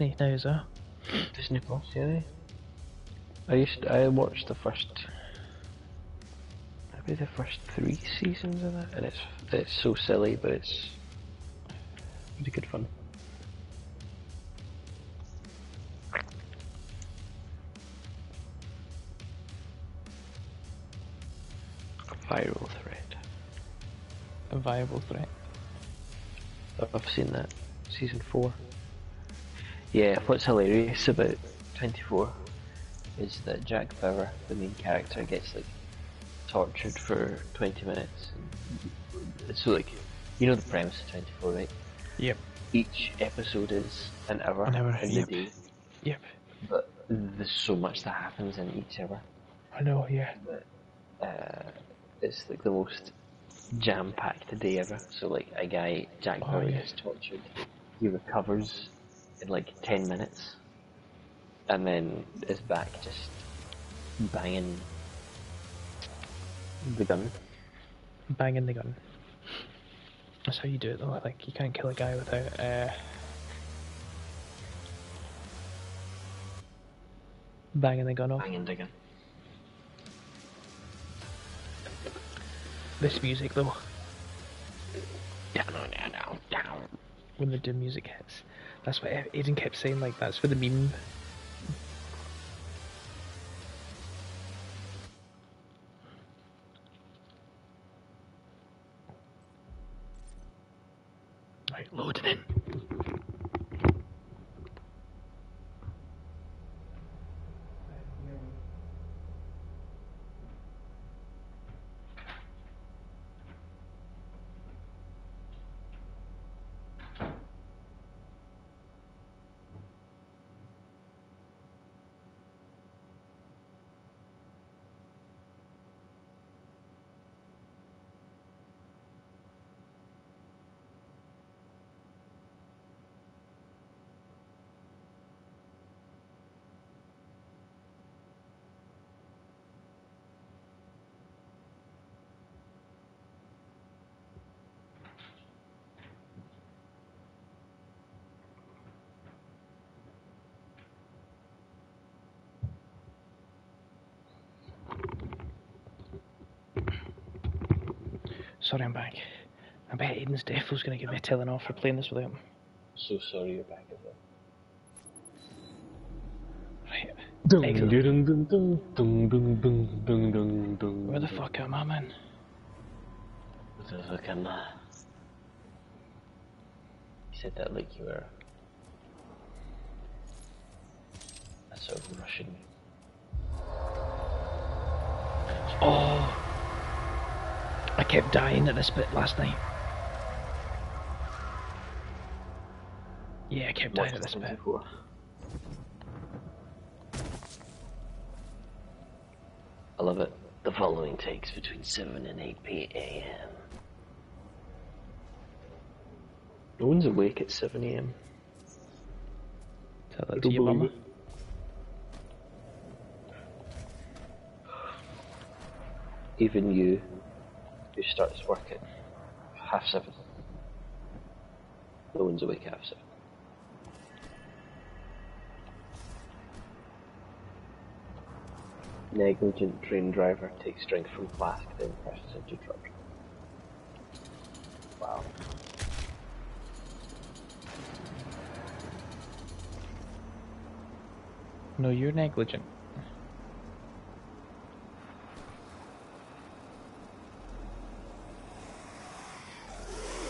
Now as well. Disney Plus, yeah. I used to, I watched the first maybe the first three seasons of it, and it's it's so silly, but it's pretty good fun. Viral threat. A viable threat. I've seen that season four. Yeah, what's hilarious about 24 is that Jack Bauer, the main character, gets like tortured for 20 minutes. So like, you know the premise of 24, right? Yep. Each episode is an hour, An hour, in yep. the day, Yep. but there's so much that happens in each hour. I know, yeah. Uh, it's like the most jam-packed day ever. So like a guy, Jack Oh, Bauer, yeah. gets tortured. He recovers in like 10 minutes, and then is back just banging the gun. Banging the gun. That's how you do it though, like you can't kill a guy without uh banging the gun off. Banging the gun. This music though, Down, down, down, down. when the Doom music hits. That's what Aiden kept saying, like that's for the meme. Right, loading in. Sorry, I'm back. I bet Aiden's deaf was going to give me a telling off for playing this without him. So sorry you're back as well. Right. Dun, Excellent. dun, dun, dun, dun, dun, dun, dun, dun, dun. Where the fuck am I, man? What the fuck am I? You said that like you were a sort of Russian. Oh! I kept dying at this bit last night. Yeah, I kept dying at this bit. before. I love it. The following takes between 7 and 8 p.m. No one's awake at 7 a.m. Tell that to your mama. Even you, who starts work at half 7. No one's awake at half 7. Negligent train driver takes drink from flask, then presses into truck. Wow. No, you're negligent.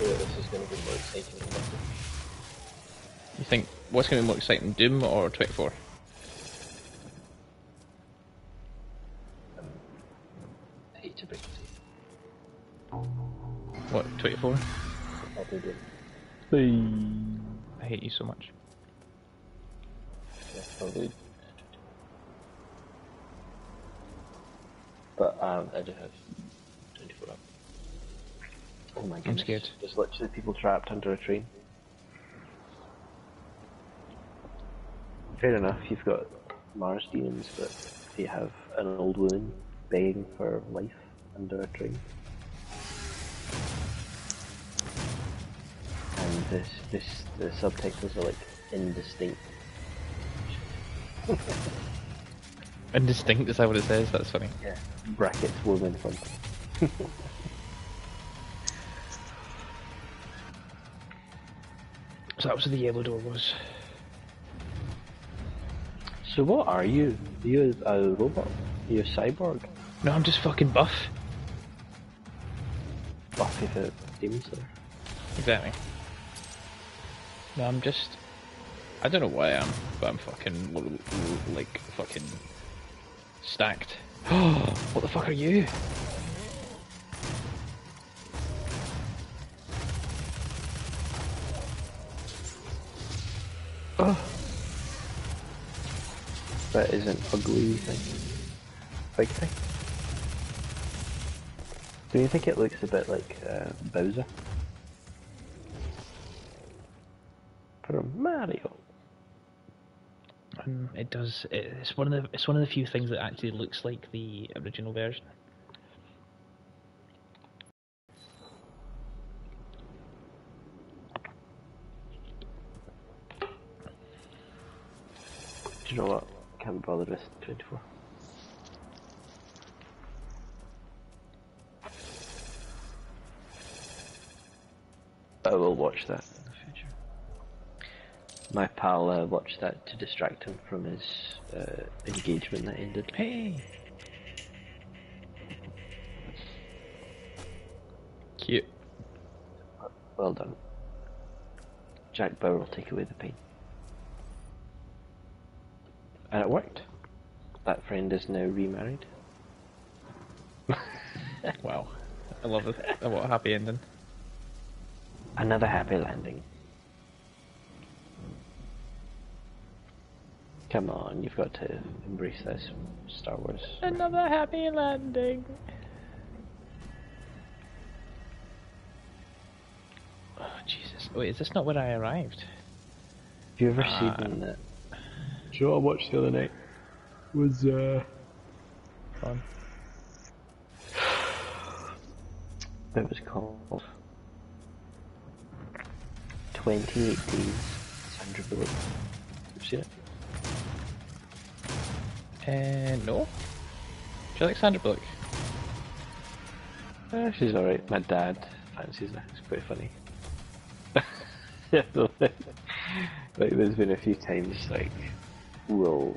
Yeah, this is going to be more exciting than nothing. You think what's going to be more exciting, Doom or 24? I hate to break it to you. What, 24? Probably do. I hate you so much. Yeah, probably. But um, I do have 24 up. Oh my goodness. scared. There's literally people trapped under a train. Fair enough, you've got Mars demons, but you have an old woman begging for life under a train. And this, this, the subtitles are like indistinct Indistinct, is that what it says? That's funny. Yeah. Brackets woman fun. So that was where the yellow door was. So what are you? Are you a robot? Are you a cyborg? No, I'm just fucking buff. Buffy the Demon Slayer. Exactly. No, I'm just. I don't know why I am, but I'm fucking like fucking stacked. what the fuck are you? That is an ugly thing. Big thing. Do you think it looks a bit like uh, Bowser? From Mario. Um, it does. It's one of the. It's one of the few things that actually looks like the original version. Know what? Can't be bothered with 24. I will watch that in the future. My pal uh, watched that to distract him from his uh, engagement that ended. Hey. Cute. Well done. Jack Bauer will take away the pain. And it worked. That friend is now remarried. Wow. I love it. What a happy ending. Another happy landing. Come on, you've got to embrace this Star Wars. Another happy landing. Oh Jesus! Wait, is this not where I arrived? Have you ever Ah. seen that? Do you know what I watched the other night? Was uh, Gone. it was called 28 Days Sandra Bullock. You seen it? Uh, no. Do you like Sandra Bullock? Uh, she's alright. My dad fancies her. It's quite funny. yeah, no, like, there's been a few times like we'll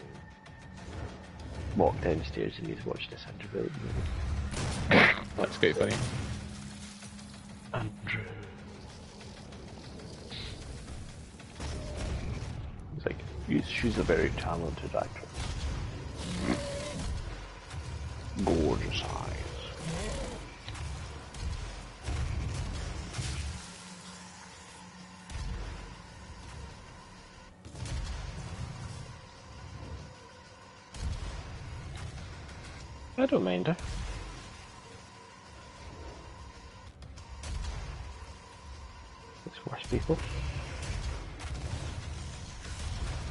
walk downstairs and he's watched Sandra Bullock movie. That's quite funny. Andrew. It's like she's, she's a very talented actress. Gorgeous eyes. I don't mind her. It's worse people.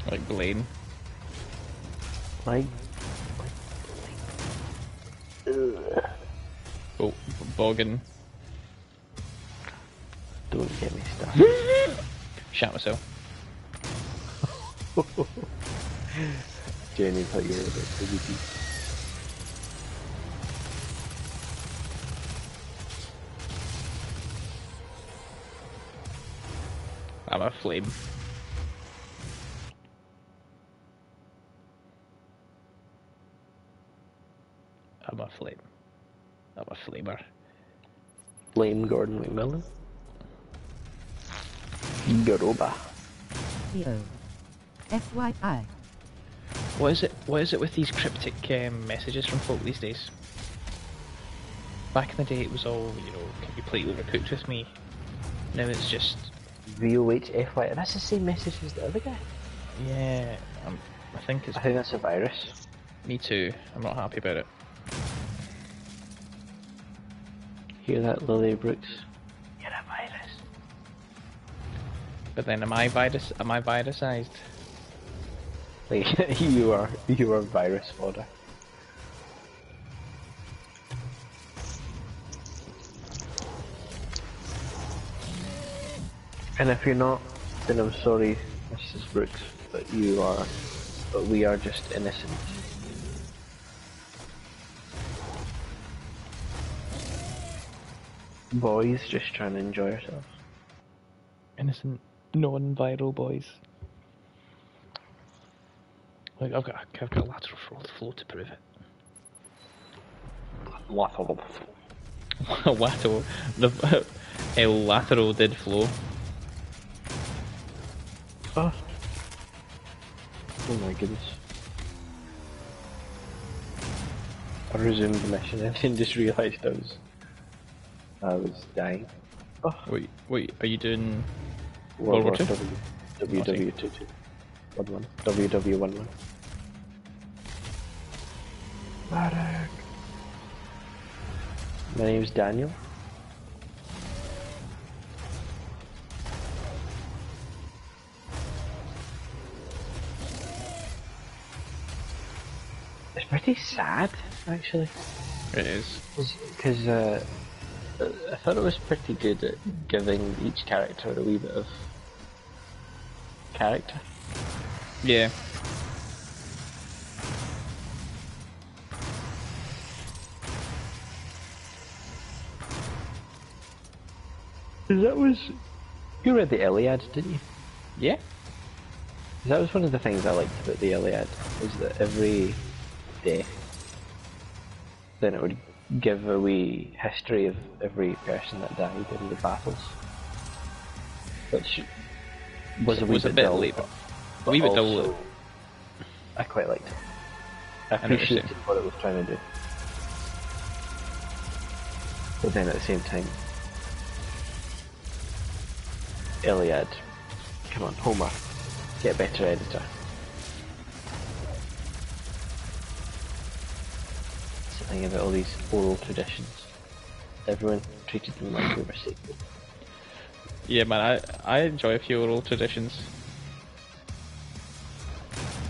Like Blaine. Like, Oh, Boggin. don't get me started. Shat myself. Jenny thought you were a bit busy. I'm a flame. I'm a flame. Flamer. Blame Gordon McMillan. Garoba. Theo. FYI. What is it? What is it with these cryptic um, messages from folk these days? Back in the day, it was all you know, completely overcooked with me. Now it's just, VOHFY. And that's the same message as the other guy. yeah. Um, I think it's I think that's a virus. me too. I'm not happy about it. Hear that, Lily Brooks? You're a virus. But then, am I virus? Am I virusized? Like, you are, you are virus fodder. And if you're not, then I'm sorry, Mrs. Brooks, but you are but we are just innocent. Boys just trying to enjoy ourselves. Innocent, non-viral boys. Like I've got, I've got a lateral flow, flow to prove it. Lateral. lateral, the el lateral did flow. Oh. oh my goodness. I resumed the mission and then just realised I was I was dying. Oh, Wait, wait, are you doing? World, War War Two? W WW two two one one WW one one. Marek. My name's Daniel. It's pretty sad, actually. It is. Because uh, I thought it was pretty good at giving each character a wee bit of character. Yeah. That was. You read the Iliad, didn't you? Yeah. That was one of the things I liked about the Iliad, is that every day, then it would give a wee history of every person that died in the battles. Which was a wee was a bit, bit dull, late, but but a wee bit dull. I quite liked it. I I know what you're appreciated what it was trying to do. But then at the same time, Iliad, come on, Homer, get a better editor. Something about all these oral traditions. Everyone treated them like they were sacred. Yeah, man, I I enjoy a few oral traditions.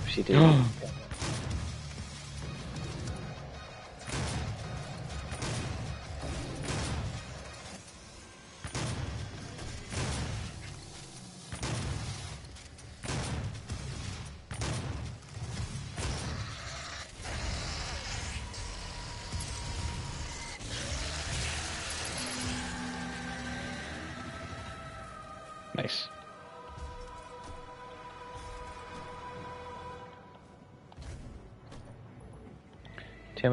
She did.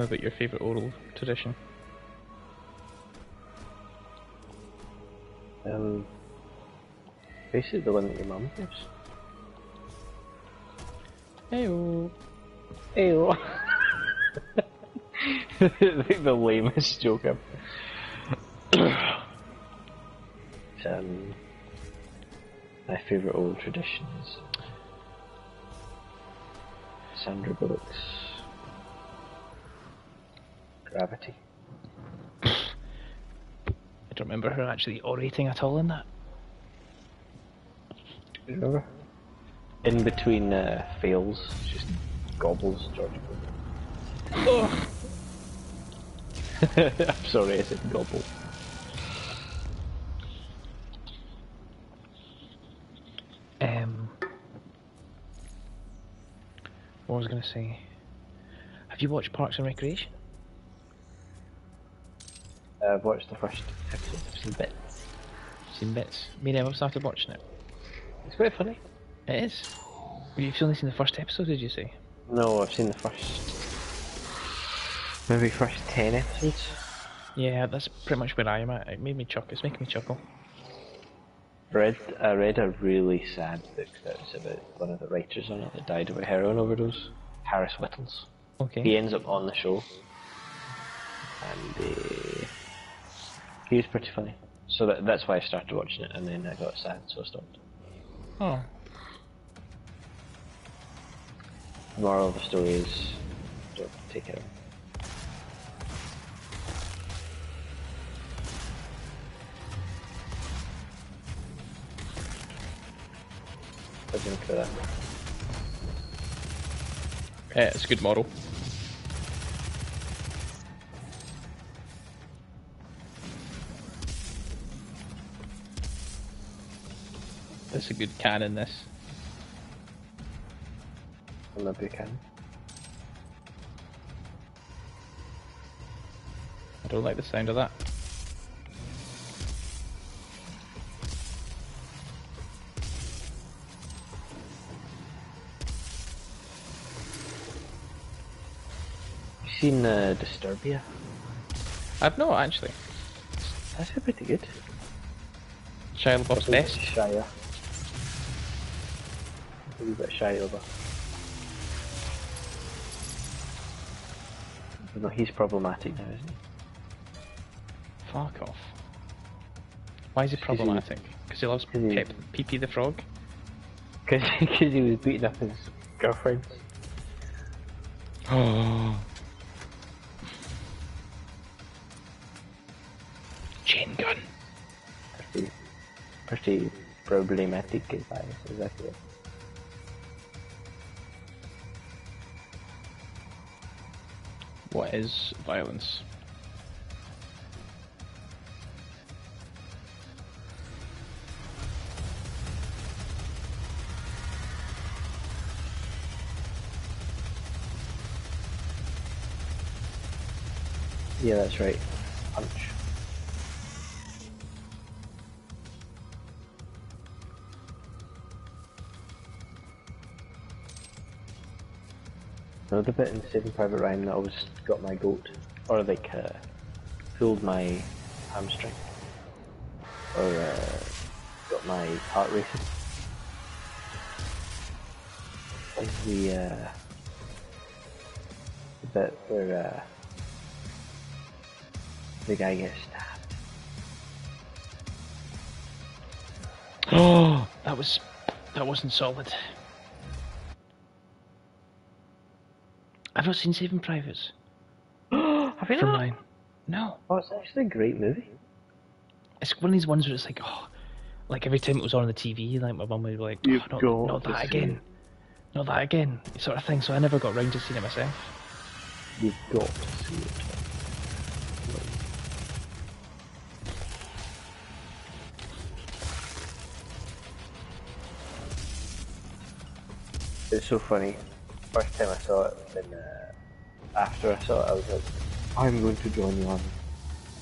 about your favourite oral tradition. Um, basically the one that your mum gives. Heyo. Ew. the, the lamest joke ever. um, my favourite old tradition is Sandra Bullock's Gravity. I don't remember her actually orating at all in that. Remember? In between uh, fails, just gobbles George Clooney. I'm sorry, I said gobble. Um, what was I going to say? Have you watched Parks and Recreation? I've watched the first episode, I've seen bits. Seen bits. Me and Emma started watching it. It's quite funny. It is. You've only seen the first episode, did you say? No, I've seen the first. Maybe first ten episodes. Yeah, that's pretty much where I am at. It made me chuckle. It's making me chuckle. Read, I read a really sad book that was about one of the writers on it that died of a heroin overdose. Harris Wittels. Okay. He ends up on the show, and uh, he was pretty funny. So that, that's why I started watching it, and then I got sad, so I stopped. Oh. The moral of the story is don't take it. What do you think of that? Uh, it's a good model. That's a good can in this. on the Buchanan. I don't like the sound of that. You seen uh, Disturbia? I've not actually. That's pretty good. Shia LaBeouf's best. Shia. A wee bit shy over. No, he's problematic now, isn't he? Fuck off. Why is he problematic? Because he loves he- Pep, Pee Pee the Frog? Because he was beating up his girlfriend. Oh. Chain gun. Pretty, pretty problematic is that exactly. Is violence? Yeah, that's right. Another bit in Saving Private Ryan that always got my goat, or like uh, pulled my hamstring, or uh, got my heart racing. Is the uh, the bit where uh, the guy gets stabbed. Oh, that was that wasn't solid. Not seen Saving Privates Have you from not? mine. No, Oh, it's actually a great movie. it's one of these ones where it's like, oh, like every time it was on the TV, like my mum would be like, oh, You've not, got not that again, it. not that again, sort of thing. So I never got round to seeing it myself. You've got to see it. It's so funny. First time I saw it, uh, after I saw it, I was like, "I'm going to join the army,"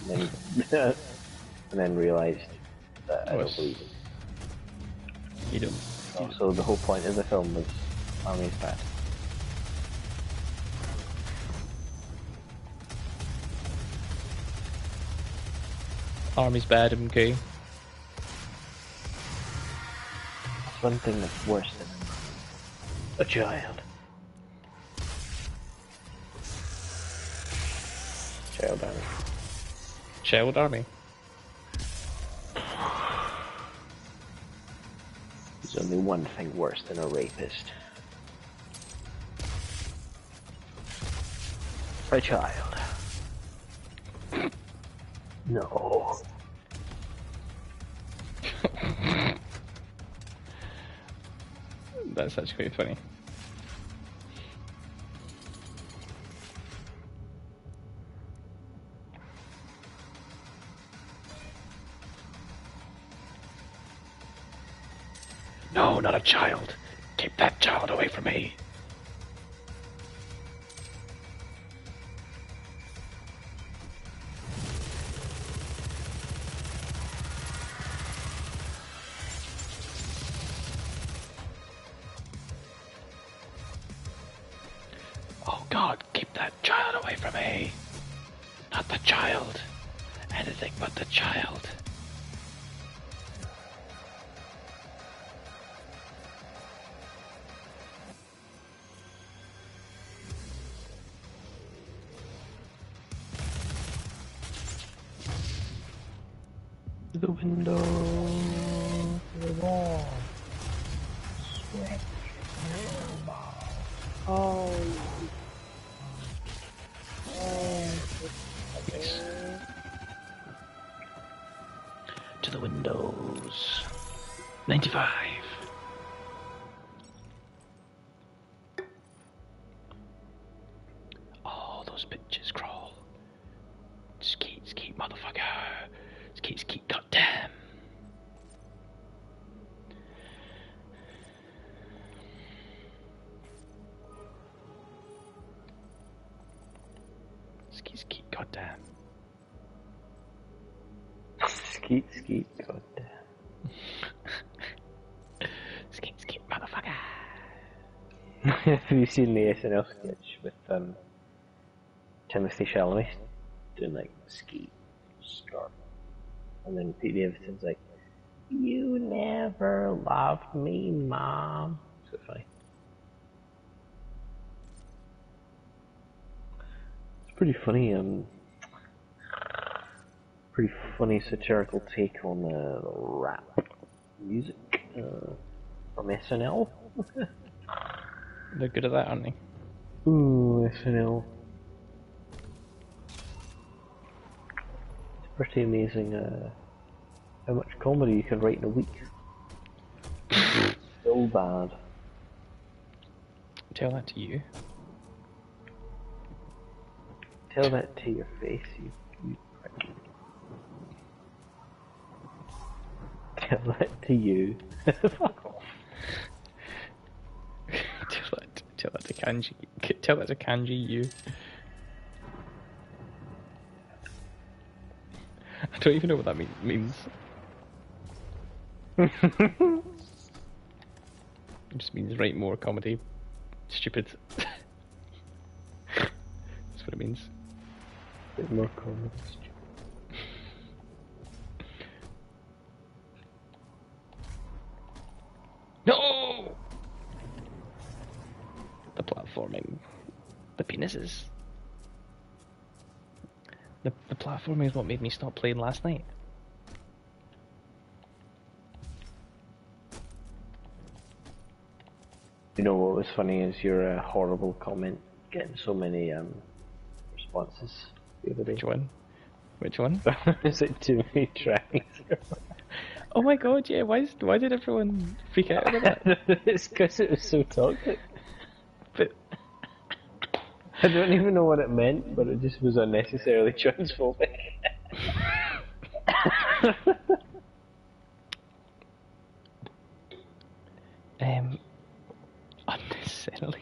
and then and then realised that I don't believe it. You don't. Also, the whole point of the film was army is bad. Army's bad, okay. One thing that's worse than a child. Child army. Child army. There's only one thing worse than a rapist. A child. No. That's actually funny. Not a child. Keep that child away from me. The window. The wall. Sweat. Have you seen the SNL sketch with um, Timothée Chalamet doing like skeet, skirt, and then Pete Davidson's like, "You never loved me, mom." So funny. It's pretty funny. Um, pretty funny satirical take on the rap music uh, from SNL. They're good at that, aren't they? Ooh, SNL. It's pretty amazing uh, how much comedy you can write in a week. so bad. Tell that to you. Tell that to your face, you, you prick. Tell that to you. Fuck off. Tell that, to Kanji. Tell that to Kanji. You. I don't even know what that mean, means. it just means write more comedy. Stupid. That's what it means. Bit more comedy. No! The platforming. The penises. The, the platforming is what made me stop playing last night. You know what was funny is your uh, horrible comment getting so many um, responses the other day. Which one? Which one? is it too many tries? Oh my god, yeah, why, is, why did everyone freak out about that? it's because it was so toxic. I don't even know what it meant, but it just was unnecessarily transphobic. um, unnecessarily.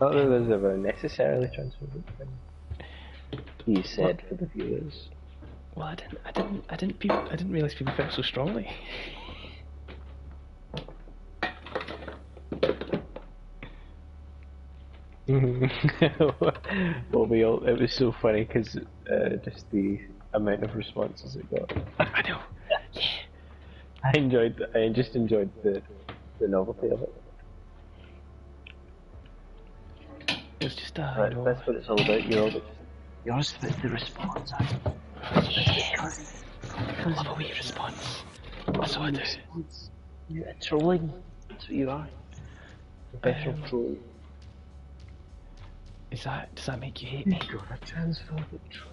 Not that there's ever necessarily transphobic thing. You said for the viewers. Well, I didn't, I didn't, I didn't, people, I didn't realize people felt so strongly. well, we all, it was so funny because uh, just the amount of responses it got. I know. Yeah. I enjoyed. The, I just enjoyed the the novelty of it. It was just, uh, Right, that's what it's all about. You're all just the response. yeah. Love a wee response. That's what I do. You're a trolling. That's what you are. Professional Um, troll. Is that, does that make you hate me? You're a transphobic troll.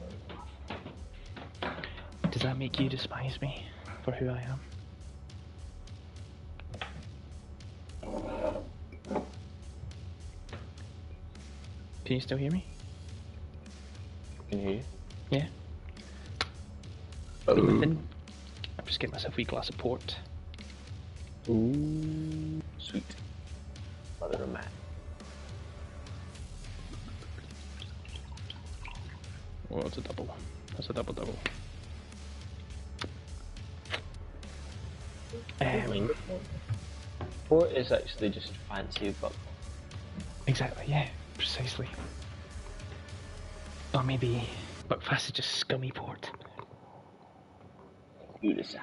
Does that make you despise me for who I am? Can you still hear me? Can you hear? Yeah. Within. I'm just getting myself a wee glass of port. Ooh, sweet. Mother of man. Oh, it's a double. That's a double double. Um, Port is actually just fancy but exactly, yeah, precisely. Or maybe Buckfast is just scummy port. you decide.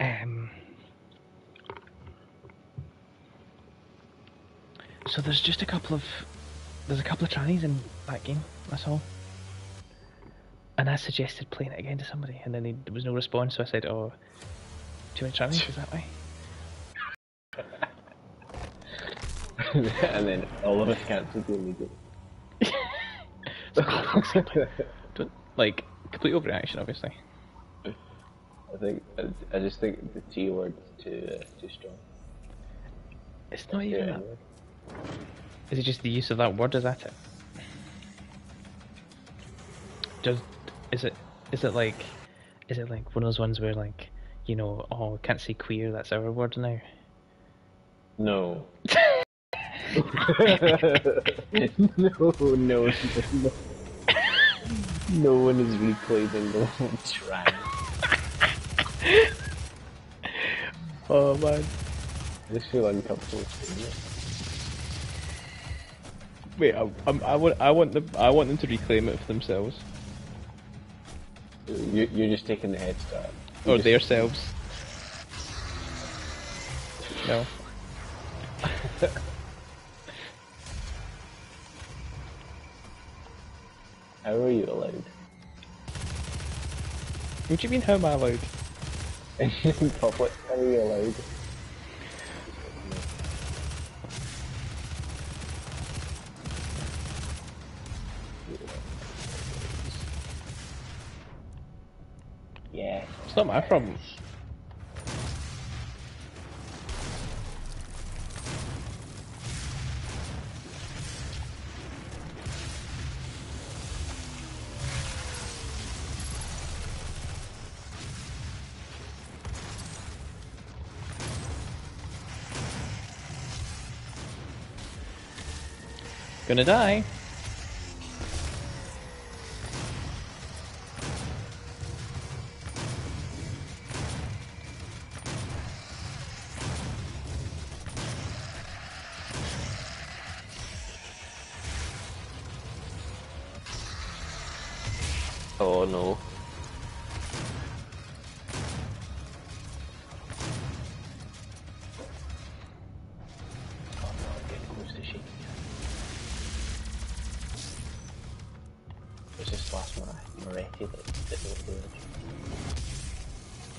Um, so there's just a couple of there's a couple of trannies in that game. That's all. And I suggested playing it again to somebody, and then they, there was no response. So I said, "Oh, too many trannies? Is that why?" and then all of us cancelled the immediate. Don't, like complete overreaction, obviously. I think I, I just think the T word's too uh, too strong. It's not even. Yeah, that. Anyway. Is it just the use of that word? Is that it? Does is it is it like is it like one of those ones where like you know, oh, can't say queer, that's our word now. No. no, no, no. No one is reclaiming the whole trash. Oh man. This just feel uncomfortable saying it. Wait, I, I'm, I want, I want them, I want them to reclaim it for themselves You, you're just taking the head start. Oh, or their selves. No. How are you allowed? What do you mean? How am I allowed? In public, how are you allowed? Not my problem. Gonna die.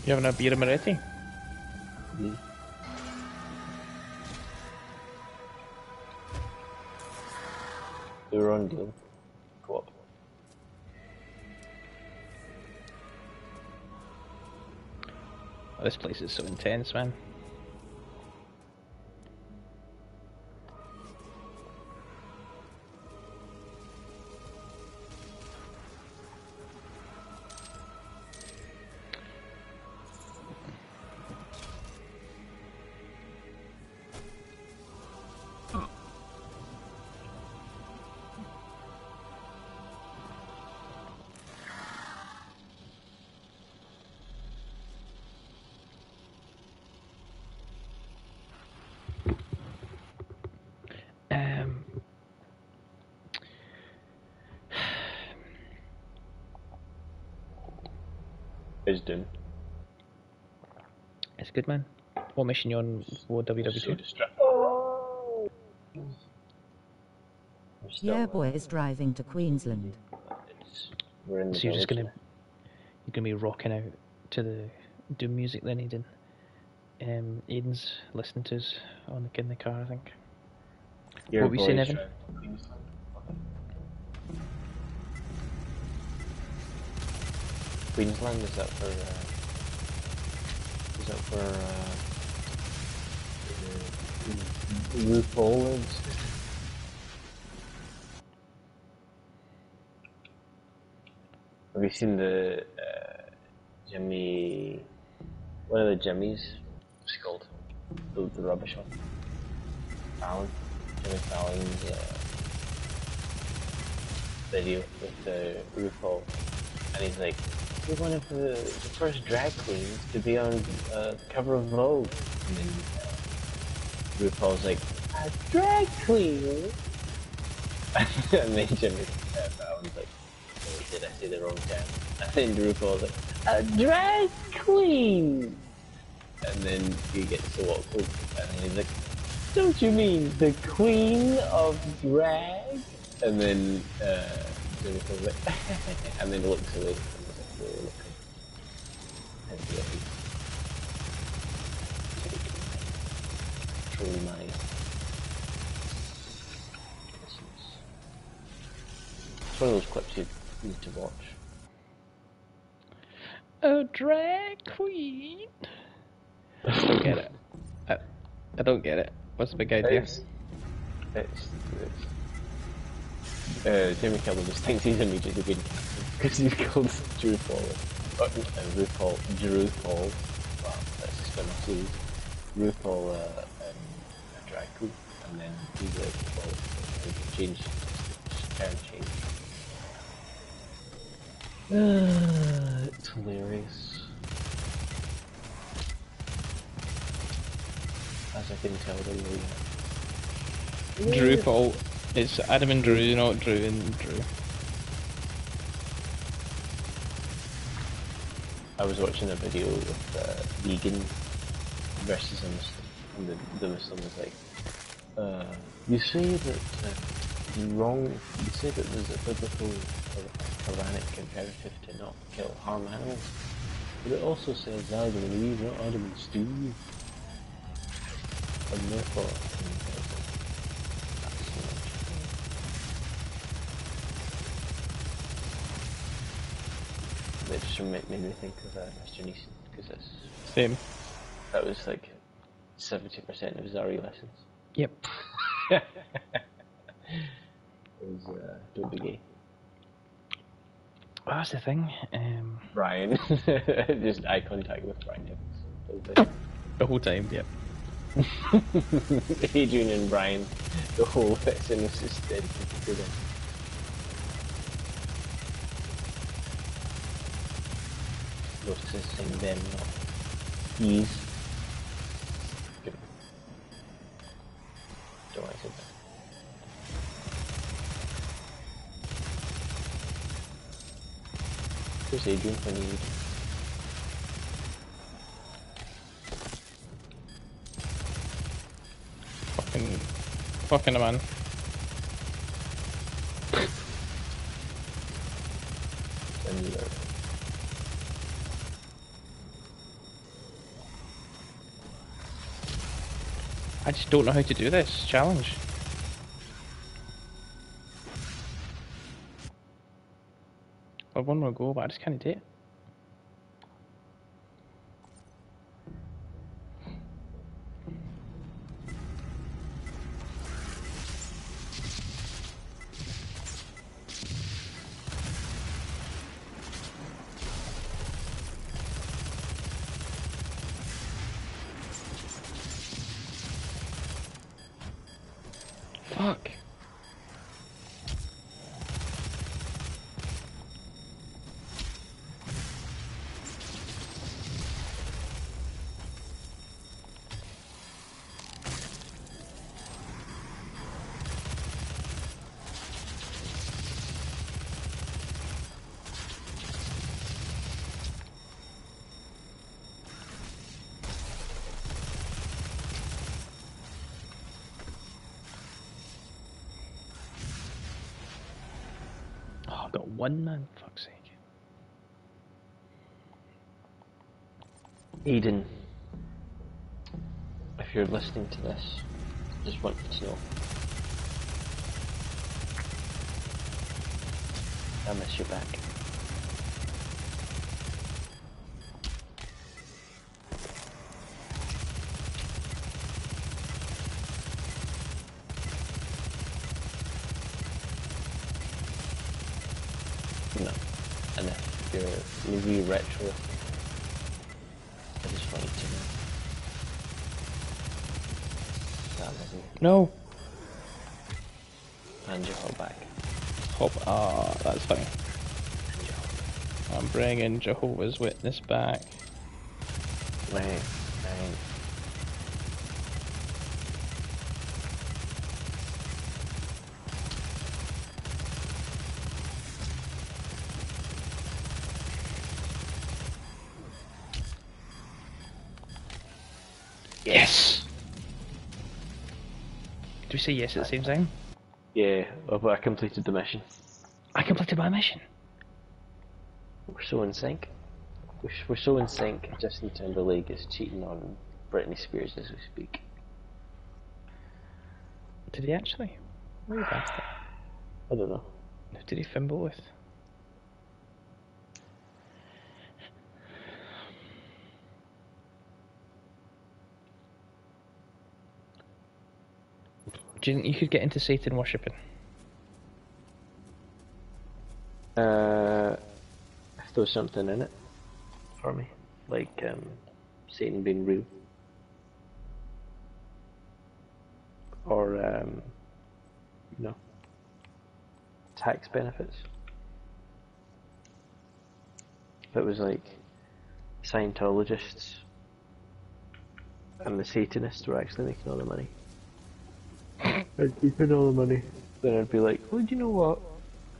You having a beer Moretti? Mm. They were on deal. Co-op. Oh, this place is so intense, man. Um, Wisdom. it's good, man. What mission you on? What So WW2? distracted. Oh! Yeah, boy is driving to Queensland. We're in the So you're just village gonna, you're gonna be rocking out to the doom music then, Aiden. Um, Aiden's listening to us on the in the car, I think. Your What were you saying, Evan? Queensland. Is that for? Uh, is that for? Uh, RuPaul lives? Have you seen the uh, Jimmy? What are the Jimmys? Called? The, rubbish one. Fallon. Jimmy Fallon's uh, video with the RuPaul, and he's like, "You're one of the, the first drag queens to be on uh, the cover of Vogue." And then uh, RuPaul's like, "A drag queen?" and then Jimmy uh, Fallon's like, oh, "Did I say the wrong term?" And then RuPaul's like, "A drag queen." And then he gets so awkward, and he's like, don't you mean the queen of drag? And then uh, and then looks away. And was like, looking. And yeah, he's truly nice. It's one of those clips you need to watch. A drag queen. I don't get it. I, I don't get it. What's the big idea? It's, it's, it's uh, Jimmy Kimmel just thinks he's immediately cancelled because he's called Drew Paul. Uh, RuPaul, Drew Paul. well, that's a spin-off series. RuPaul, uh, um, a drag queen, and then he's a well, he changed, just turn change. Uh, it's hilarious. As I can tell, they're really Drew Paul. It's Adam and Drew, not Drew and Drew. I was watching a video with uh, vegan versus a Muslim, and the, the Muslim was like, uh, "You say that uh, you wrong. You say that there's a biblical or Quranic imperative to not kill harm animals, but it also says Adam and Eve, not Adam and Steve." And therefore, and I was like, "That's. It just made, made me think of uh, Mr. Neeson because that's Same. that was like seventy percent of his RE lessons. Yep. It was uh, don't be gay. Well, that's the thing. Um, Brian, just eye contact with Brian Evans. the whole time, yep. Adrian and Brian, the whole thing was just dead to them. Is saying them. Good. Don't Adrian when you need him? Fucking, fucking man. I just don't know how to do this challenge. I've one more go, but I just can't do it. Fuck. Oh, I've got one man, fuck's sake. Eden, if you're listening to this, I just want you to know. I miss you back. No. And if you're movie retro, I just want you to know. That isn't No! hand your hot back. Hop. Ah, that's fine. Hand your hot I'm bringing Jehovah's Witness back. Right, right. Yes! Do we say yes at the same time? Yeah, well, but I completed the mission. I completed my mission. We're so in sync. We're, we're so in sync. Justin Timberlake is cheating on Britney Spears as we speak. Did he actually? Where bastard. I don't know. Who did he fumble with? Do you think you could get into Satan worshipping? Uh, there was something in it for me, like um, Satan being real. Or, um, you know, tax benefits. If it was like Scientologists and the Satanists were actually making all the money. and keeping all the money. Then I'd be like, well, do you know what?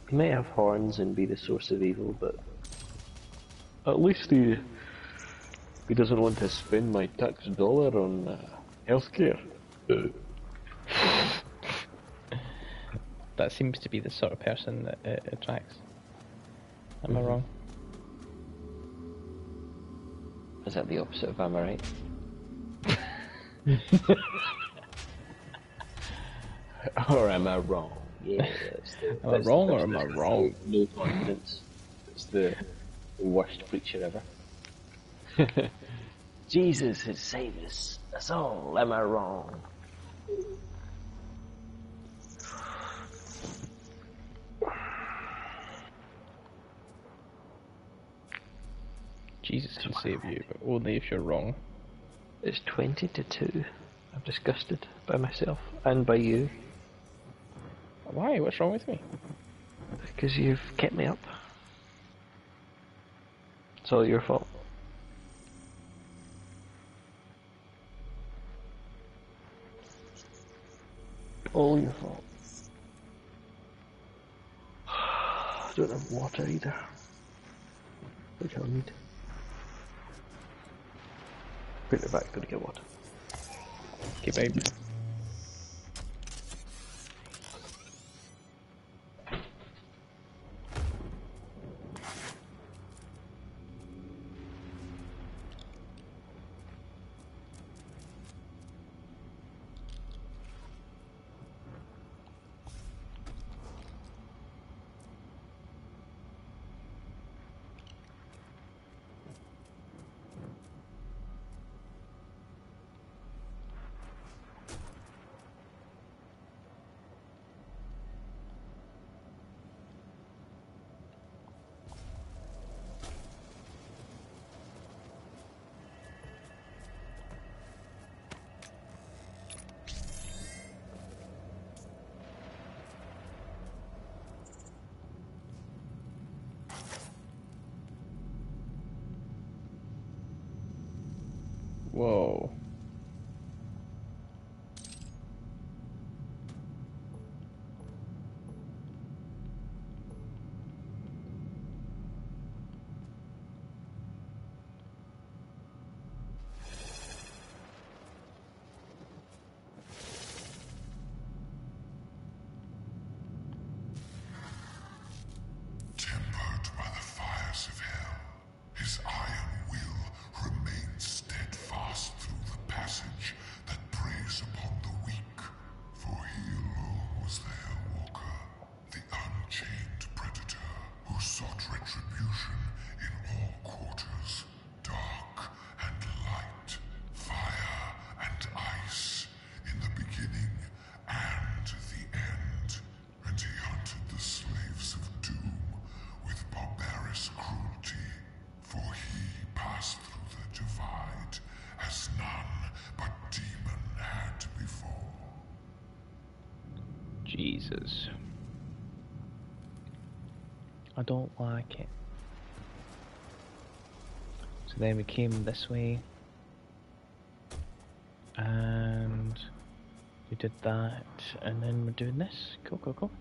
He might have horns and be the source of evil, but at least he he doesn't want to spend my tax dollar on uh, healthcare. That seems to be the sort of person that it attracts. Am I Mhm. wrong? is that the opposite of am I right? or am I wrong? Yeah, that's the, Am I that's the wrong or am I wrong? No, no confidence. It's the worst preacher ever. Jesus has saved us. That's all. Am I wrong? Jesus can save you, but only if you're wrong. It's 20 to 2. I'm disgusted by myself and by you Why? What's wrong with me? because you've kept me up. It's all your fault. All your fault. I don't have water either. Which I'll need. Put it back, gotta get water. Okay, babe. Jesus. I don't like it. So then we came this way. And we did that. And then we're doing this. Cool, cool, cool.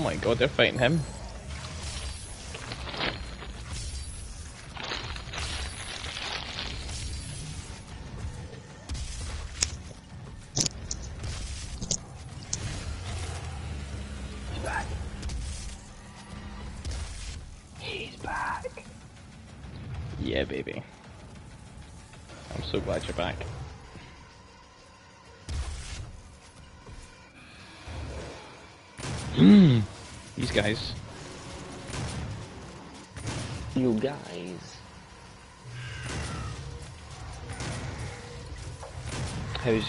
My god, they're fighting him.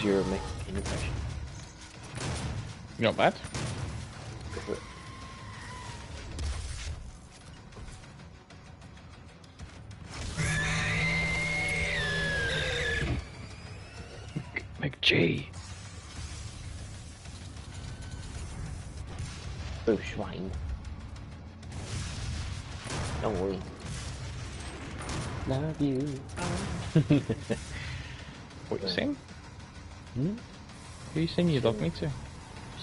How's your mic impression? Not bad. Go for it. McG. Oh, Schwein. Don't worry. Love you. What you Who you saying you love me to?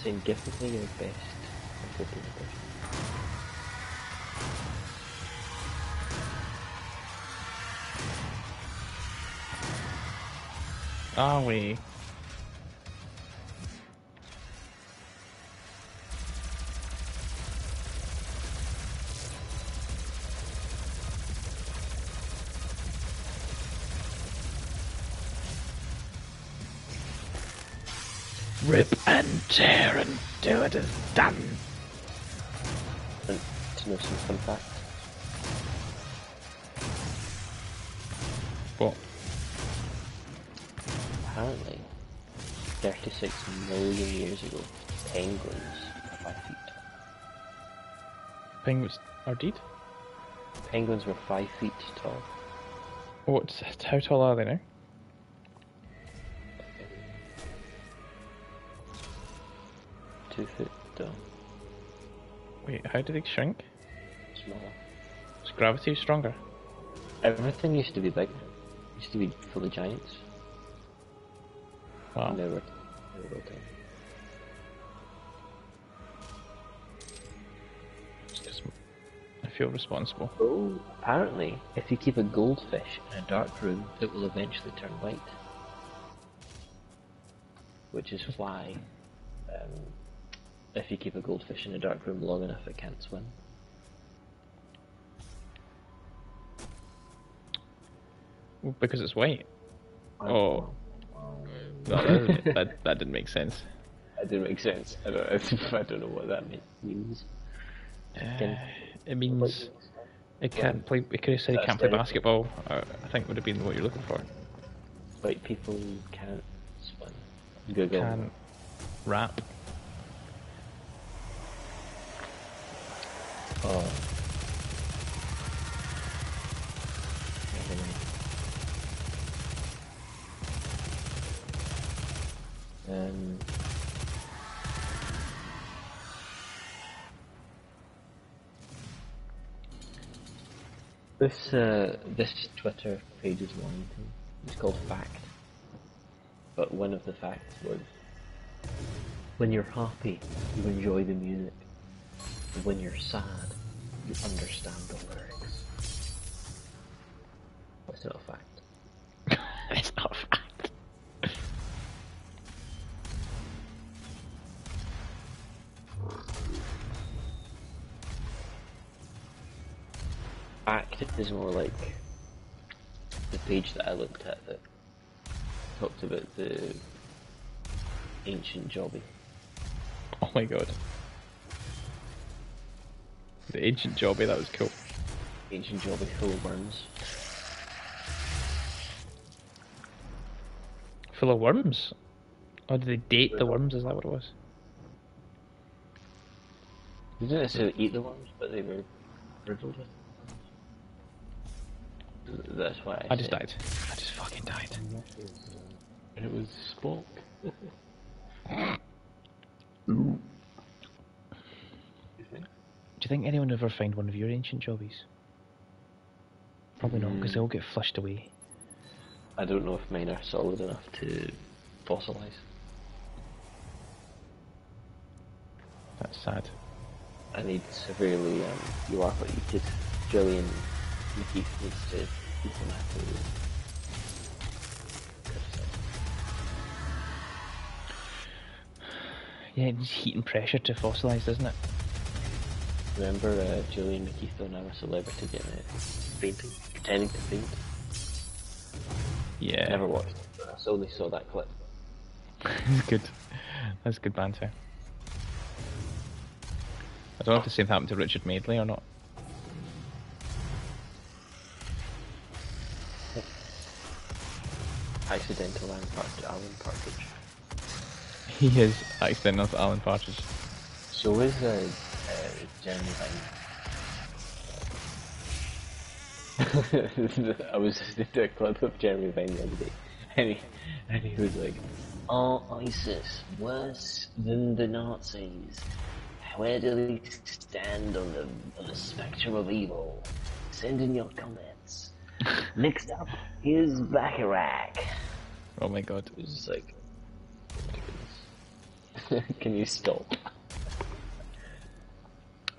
Saying give me your best. Peter impression. Are we? And do it as done. And to know some fun facts. What? Apparently, 36 million years ago, penguins were 5 feet tall. Penguins are deed? Penguins were 5 feet tall. What's how tall are they now? Two foot tall. Wait, how do they shrink? Smaller. Is gravity stronger? Everything used to be big. Used to be full of giants. Wow. And they were, they were okay. I feel responsible. Oh, apparently, if you keep a goldfish in a dark room, it will eventually turn white. Which is why, um, if you keep a goldfish in a dark room long enough, it can't swim. Because it's white. Oh. No, that, that, that didn't make sense. That didn't make sense. I don't, I don't know what that means. Uh, it means it can't play. It could have said it can't play basketball. uh, I think would have been what you're looking for. White people can't swim. Google. Can't rap. Oh. Um, this uh, this Twitter page is one thing. It's called Fact. But one of the facts was when you're happy, you enjoy the music. And when you're sad, you understand the lyrics. That's not a fact. it's not a fact. Fact is more like the page that I looked at that talked about the ancient jobby. Oh my god. The ancient jobby, that was cool. Ancient jobby full of worms. Full of worms. Or did they date the worms? Is that what it was? They didn't necessarily eat the worms, but they were riddled with. That's why I, I just died. I just fucking died. And it was Spock. Do you think anyone would ever find one of your ancient jobbies? Probably not, because they all get flushed away. I don't know if mine are solid enough to fossilize. That's sad. I need severely, um, you are what you did. Gillian McKeith needs to them active. Yeah, it needs heat and pressure to fossilise, doesn't it? Remember uh, Gillian McKeith on our celebrity getting it fainting, pretending to faint? Yeah. Never watched it, I only saw that clip. It's good. That's good banter. I don't know if the same happened to Richard Madeley or not. Accidental Alan Partridge. Alan Partridge. He is accidental to Alan Partridge. So is uh, Jeremy Vine. I was listening to a clip of Jeremy Vine the other day, and he, and he was like, "Are ISIS worse than the Nazis? Where do they stand on the on the spectrum of evil? Send in your comments." Next up, here's Bacharach. Oh my god. It was just like. Can you stop?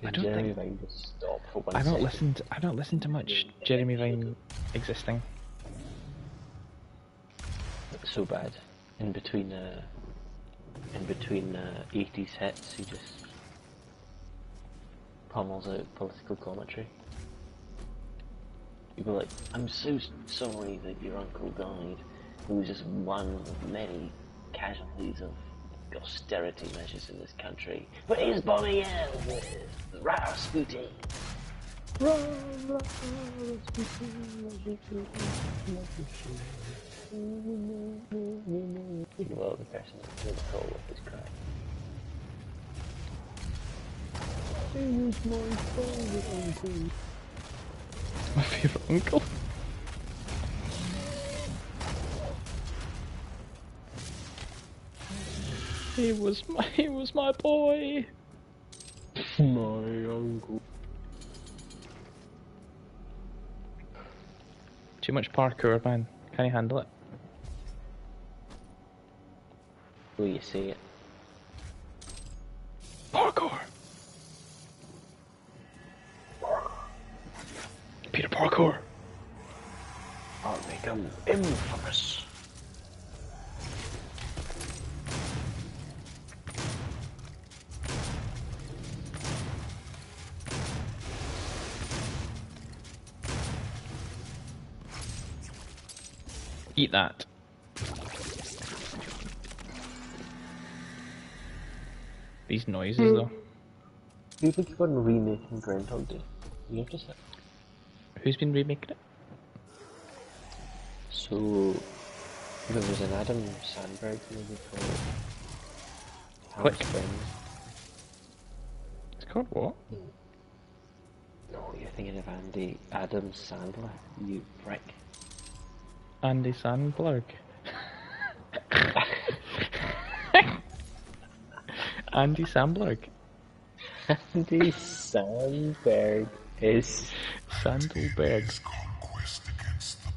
I don't Jeremy think- Vine just stop for one I don't second? listen. To, I don't listen to much Jeremy Vine existing. so bad. In between, uh, in between uh, 80s hits, he just pummels out political commentary. You go like, "I'm so sorry that your uncle died. He was just one of many casualties of austerity measures in this country. But he's Boney M with Rasputin." Well, the person that's in the hole with his cry. My favourite uncle. He was my he was my boy. My uncle. Too much parkour, man. Can you handle it? Will you see it? Parkour. Peter Parkour. I'll make him infamous. Eat that. These noises, hmm. though. People keep on remaking Groundhog Day. You notice that? Who's been remaking it? So, there was an Adam Sandberg movie called. House It's called what? Hmm. No, you're thinking of Andy Adam Sandler, you prick. Andy Sandberg. Andy Sandberg. Andy Sandberg is Sandberg. His conquest against the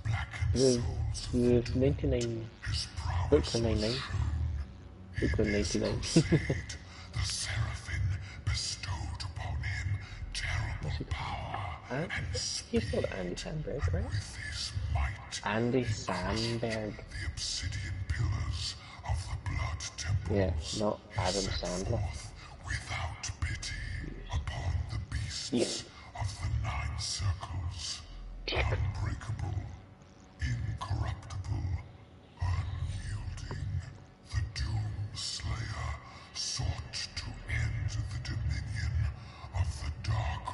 the, souls the 99, his Brooklyn prowess 99, Brooklyn 99. the seraphim bestowed upon him terrible power Uh, He's called Andy Sandberg, right? With his might Andy Sandberg. the obsidian pillars of the blood temple Yeah, not Adam Sandler. without pity upon the beasts Yeah. of the nine circles unbreakable incorruptible unyielding the doom slayer sought to end the dominion of the dark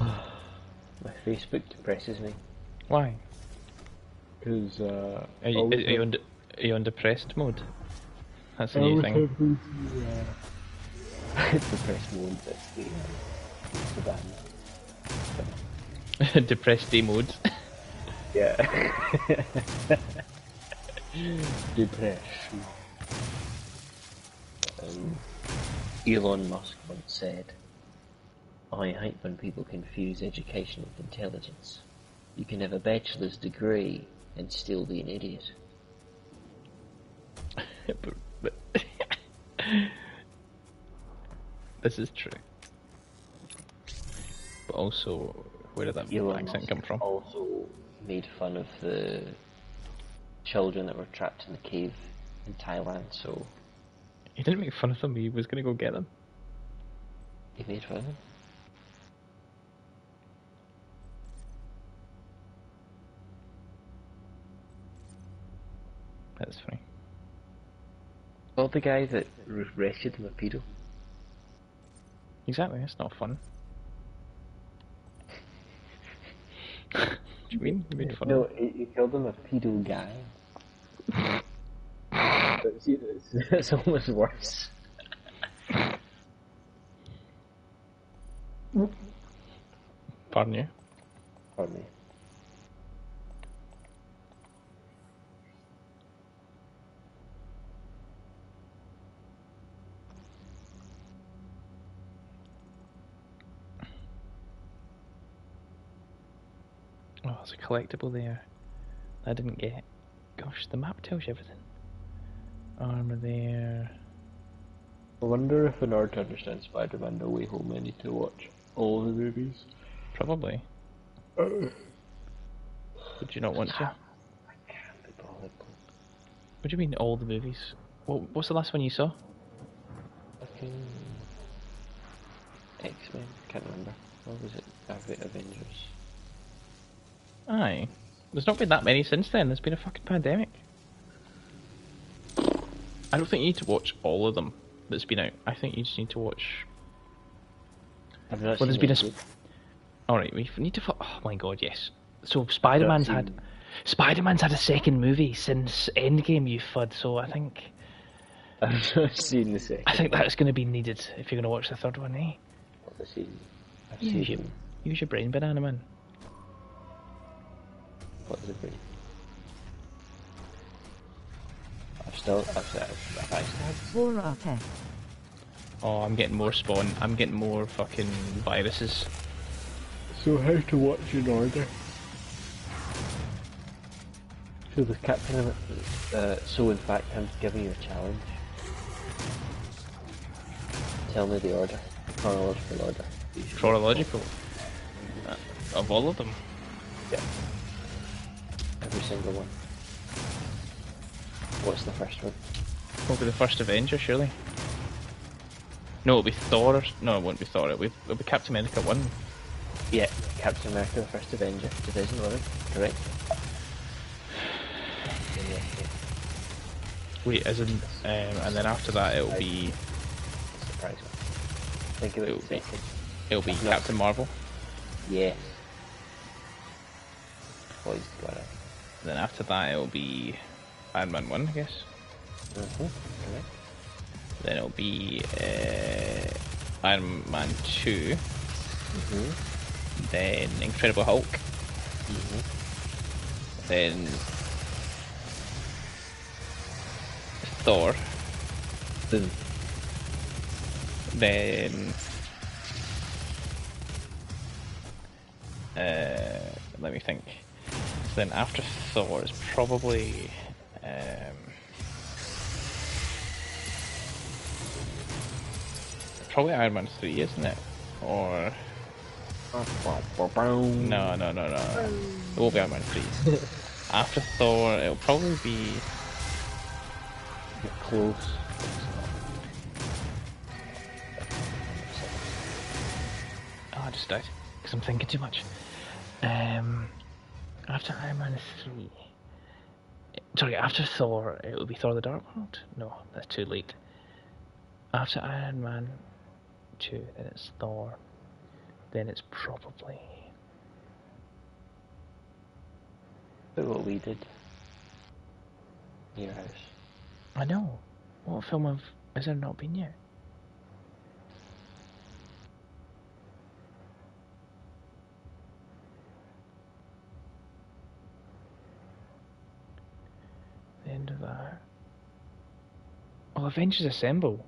realm My Facebook depresses me. Why? Because, uh, Are you, are, you, on, de- are you on depressed mode? That's a new thing. depressed mode, that's the, uh, that's the band. depressed day mode. Yeah. Depression. Um, Elon Musk once said, I hate when people confuse education with intelligence. You can have a bachelor's degree and still be an idiot. but, but this is true. But also, where did that Elon accent Musk come from? also made fun of the children that were trapped in the cave in Thailand, so He didn't make fun of them. He was going to go get them. he made fun of them. That's funny. Well, the guy that rescued him a pedo. Exactly, that's not fun. what do you mean? You made fun No, he, he called him a pedo guy. see, it's, it's almost worse. Pardon you? Pardon me. Oh, there's a collectible there. I didn't get. Gosh, the map tells you everything. Armor there. I wonder if in order to understand Spider-Man No Way Home I need to watch all the movies. Probably. Would you not want to? Ah, I can't be bothered. What do you mean all the movies? What, what's the last one you saw? Fucking X-Men, can't remember. What was it? Avengers. Aye. There's not been that many since then. There's been a fucking pandemic. I don't think you need to watch all of them that's been out. I think you just need to watch. I've Well, there's been a. Sp- All right, we need to. fo- Oh my god, yes. So Spider-Man's had. seen- Spider-Man's had a second movie since Endgame, you fud. So I think. I've not seen the second. I think that's going to be needed if you're going to watch the third one, eh? I've seen. I've Use your, use your brain, banana man. What's the brain? I've still. I've, I've, I've actually. Oh, I'm getting more spawn. I'm getting more fucking viruses. So how to watch in order? So the Captain, uh, so in fact I'm giving you a challenge. Tell me the order, chronological order. Chronological. Uh, of all of them. Yeah. Every single one. What's the first one? Be the first Avenger, surely. No, it'll be Thor. Or, no, it won't be Thor. It'll be, it'll be Captain America 1. Yeah, Captain America, the first Avenger, 2011, correct? Yeah, yeah, yeah. Wait, as in. Um, and then after that, it'll be. Surprise one. Think about It'll be- It'll be Captain Marvel. Yes. Boys got it. Then after that, it'll be Iron Man 1, I guess. Mm-hmm. Correct. Then it'll be uh, Iron Man 2. Mm-hmm. Then Incredible Hulk. Mm-hmm. Then. Thor. Boom. Then. Uh, let me think. Then after Thor is probably. Um, probably Iron Man 3, isn't it? Or. No, no, no, no. It won't be Iron Man 3. after Thor, it'll probably be. Get close. Oh, I just died because I'm thinking too much. Um, after Iron Man three, sorry, after Thor, it would be Thor: The Dark World. No, that's too late. After Iron Man two, then it's Thor. Then it's probably Look what we did. Your house. I know. What film have has there not been yet? The end of that. Oh, Avengers Assemble.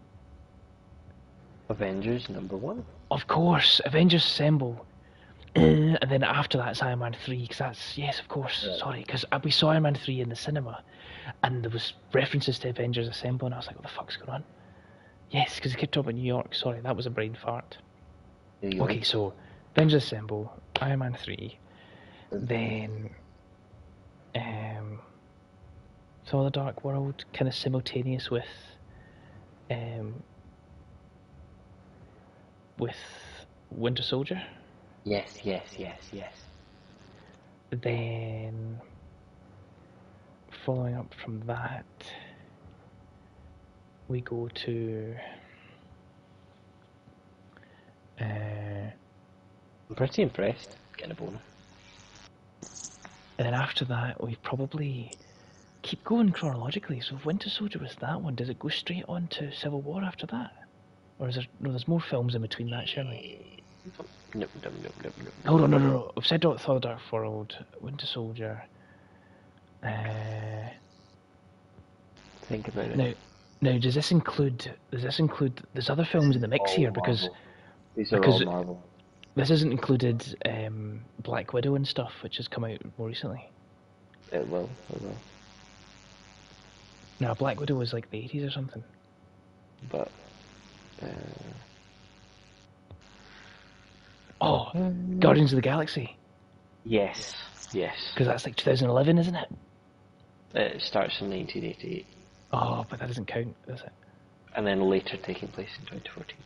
Avengers number one. Of course, Avengers Assemble. Uh, and then after that, it's Iron Man 3, because that's, yes, of course, Yeah. sorry, because we saw Iron Man 3 in the cinema, and there was references to Avengers Assemble, and I was like, what the fuck's going on? Yes, because they kept talking about New York, sorry, that was a brain fart. York. Okay, so, Avengers Assemble, Iron Man 3, then, um, Thor the Dark World, kind of simultaneous with, um, with Winter Soldier. Yes, yes, yes, yes. Then following up from that, we go to. Uh, I'm pretty impressed. Getting a boner. and then after that, we probably keep going chronologically. So if Winter Soldier was that one, does it go straight on to Civil War after that? Or is there no? There's more films in between that, surely. Nope, nope, nope, nope, nope. Hold on, no, no, no. We've said Thor: Dark World, Winter Soldier. Uh, Think about it. now, now, does this include? Does this include? There's other films in the mix All here because Marvel. these are because all Marvel. this isn't included um, Black Widow and stuff, which has come out more recently. It will. It will. No, Black Widow was like the 80s or something. But uh, Oh, Guardians of the Galaxy, yes, yes. because that's like 2011, isn't it? It starts in 1988, Oh, but that doesn't count, does it? and then later taking place in 2014,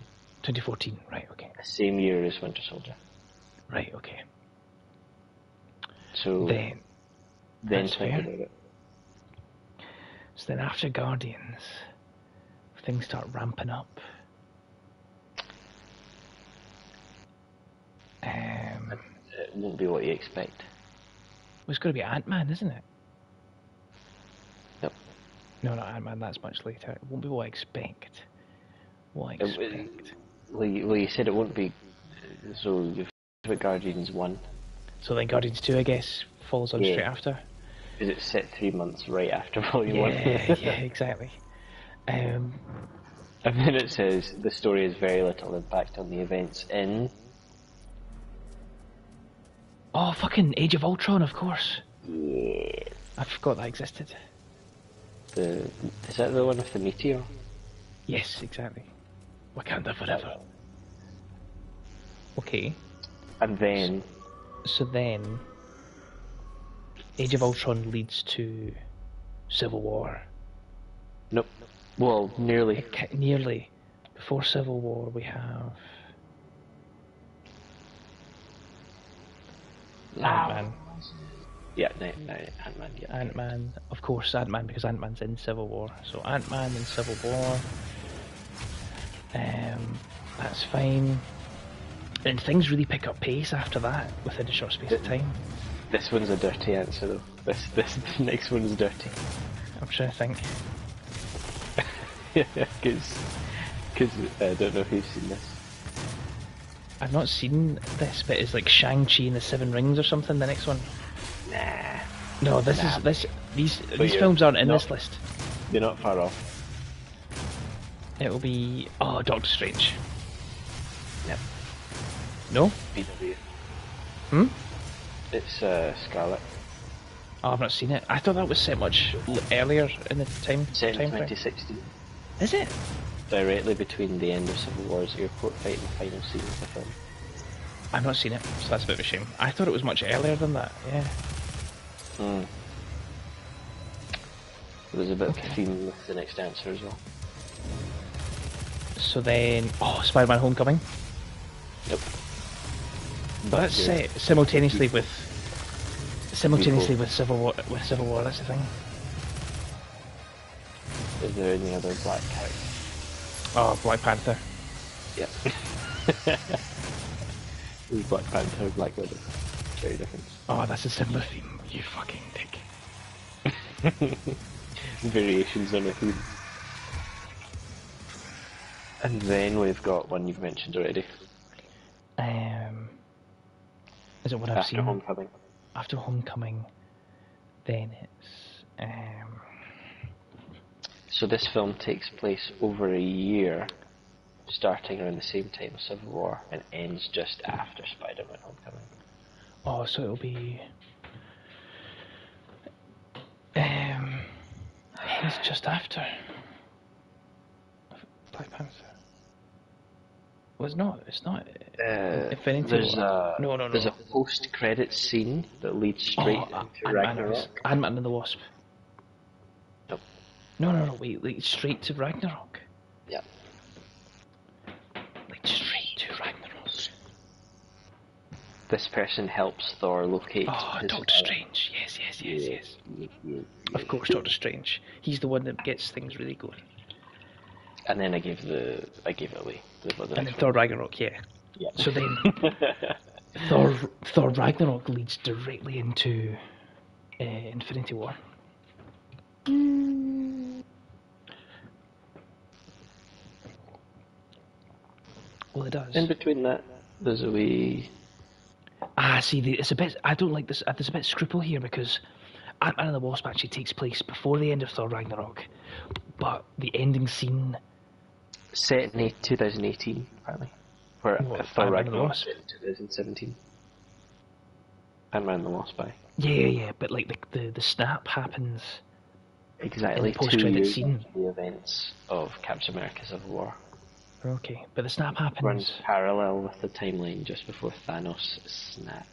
2014, right? Okay, the same year as Winter Soldier. right, okay. So Then, then that's fair. about it. So then after Guardians, things start ramping up. Um, It won't be what you expect. well, it's got to be Ant Man, isn't it? Yep. No, not Ant Man. That's much later. It won't be what I expect. What I It expect. Well, you, well, you said it won't be. So you've about Guardians one. So then Guardians Two, I guess, follows on Yeah. straight after. Is it set three months right after Volume one? Yeah, yeah, exactly. Um, And then it says the story has very little impact on the events in. oh, fucking Age of Ultron, of course. Yeah. I forgot that existed. The is that the one with the meteor? Yes, exactly. Wakanda forever. Okay, And then so then Age of Ultron leads to Civil War. nope. Well, nearly. Nearly before Civil War, we have Ant Man. Yeah, no, no, Ant Man. Yeah. Ant Man, of course, Ant Man because Ant Man's in Civil War. So Ant Man in Civil War. Um, that's fine. And things really pick up pace after that within a short space of time. This one's a dirty answer though. This this the next one's dirty. I'm trying to think. yeah, Because I don't know if you've seen this. I've not seen this, but it's like Shang Chi and the Seven Rings or something. The next one. Nah, No, this Nah. is this. These these films aren't in not- this list. you're not far off. It will be oh Doctor Strange. Yep. No. BW. Hmm. It's uh, Scarlet. Oh, I've not seen it. I thought that was set much earlier in the time. Set in 2016. Is it? Directly between the end of Civil War's airport fight and the final scene of the film. I've not seen it, so that's a bit of a shame. I thought it was much earlier than that. Yeah. Hmm. There's a bit of Okay. a theme with the next answer as well. So then, oh, Spider-Man: Homecoming. Yep. But that's simultaneously with simultaneously with Civil War. With Civil War, that's the thing. Is there any other black character? Oh, Black Panther. Yep. There's Black Panther, Black Widow. Very different. Oh, that's a similar theme. You fucking dick. Variations on a theme. And then we've got one you've mentioned already. Um, is it what I've After seen? Homecoming. After Homecoming, then it's um. So this film takes place over a year, starting around the same time as Civil War, and ends just after Spider-Man: Homecoming. Oh, so it'll be. Um, it's just after Black Panther. Well, it's not. It's not. Uh, Infinity there's War. a No, no, there's a post-credit scene that leads straight oh, into Ant-Man, Ragnarok. Ant-Man and the Wasp. Nope. No, no, no. Wait, like straight to Ragnarok. Yeah. Like straight to Ragnarok. This person helps Thor locate. Oh, Doctor. Strange. Yes, yes, yes, yes. Yeah, yeah, Of course, Doctor Strange. He's the one that gets things really going. And then I gave the I gave it away. The, And then Thor. Ragnarok, yeah. Yeah. So then Thor Thor Ragnarok leads directly into uh, Infinity War. Well, it does. In between that, there's a wee. Ah, see, the, it's a bit. I don't like this. Uh, there's a bit of scruple here because Ant Man and the Wasp actually takes place before the end of Thor Ragnarok, but the ending scene. Set in 2018, apparently. Where What, Thor and Ragnarok Wasp? set in 2017. Ant-Man the Wasp, by Yeah, yeah, yeah. But like the the, the snap happens. exactly In the two years scene. the events of Captain America: Civil War. Okay, but the snap happens. Runs parallel with the timeline just before Thanos snap.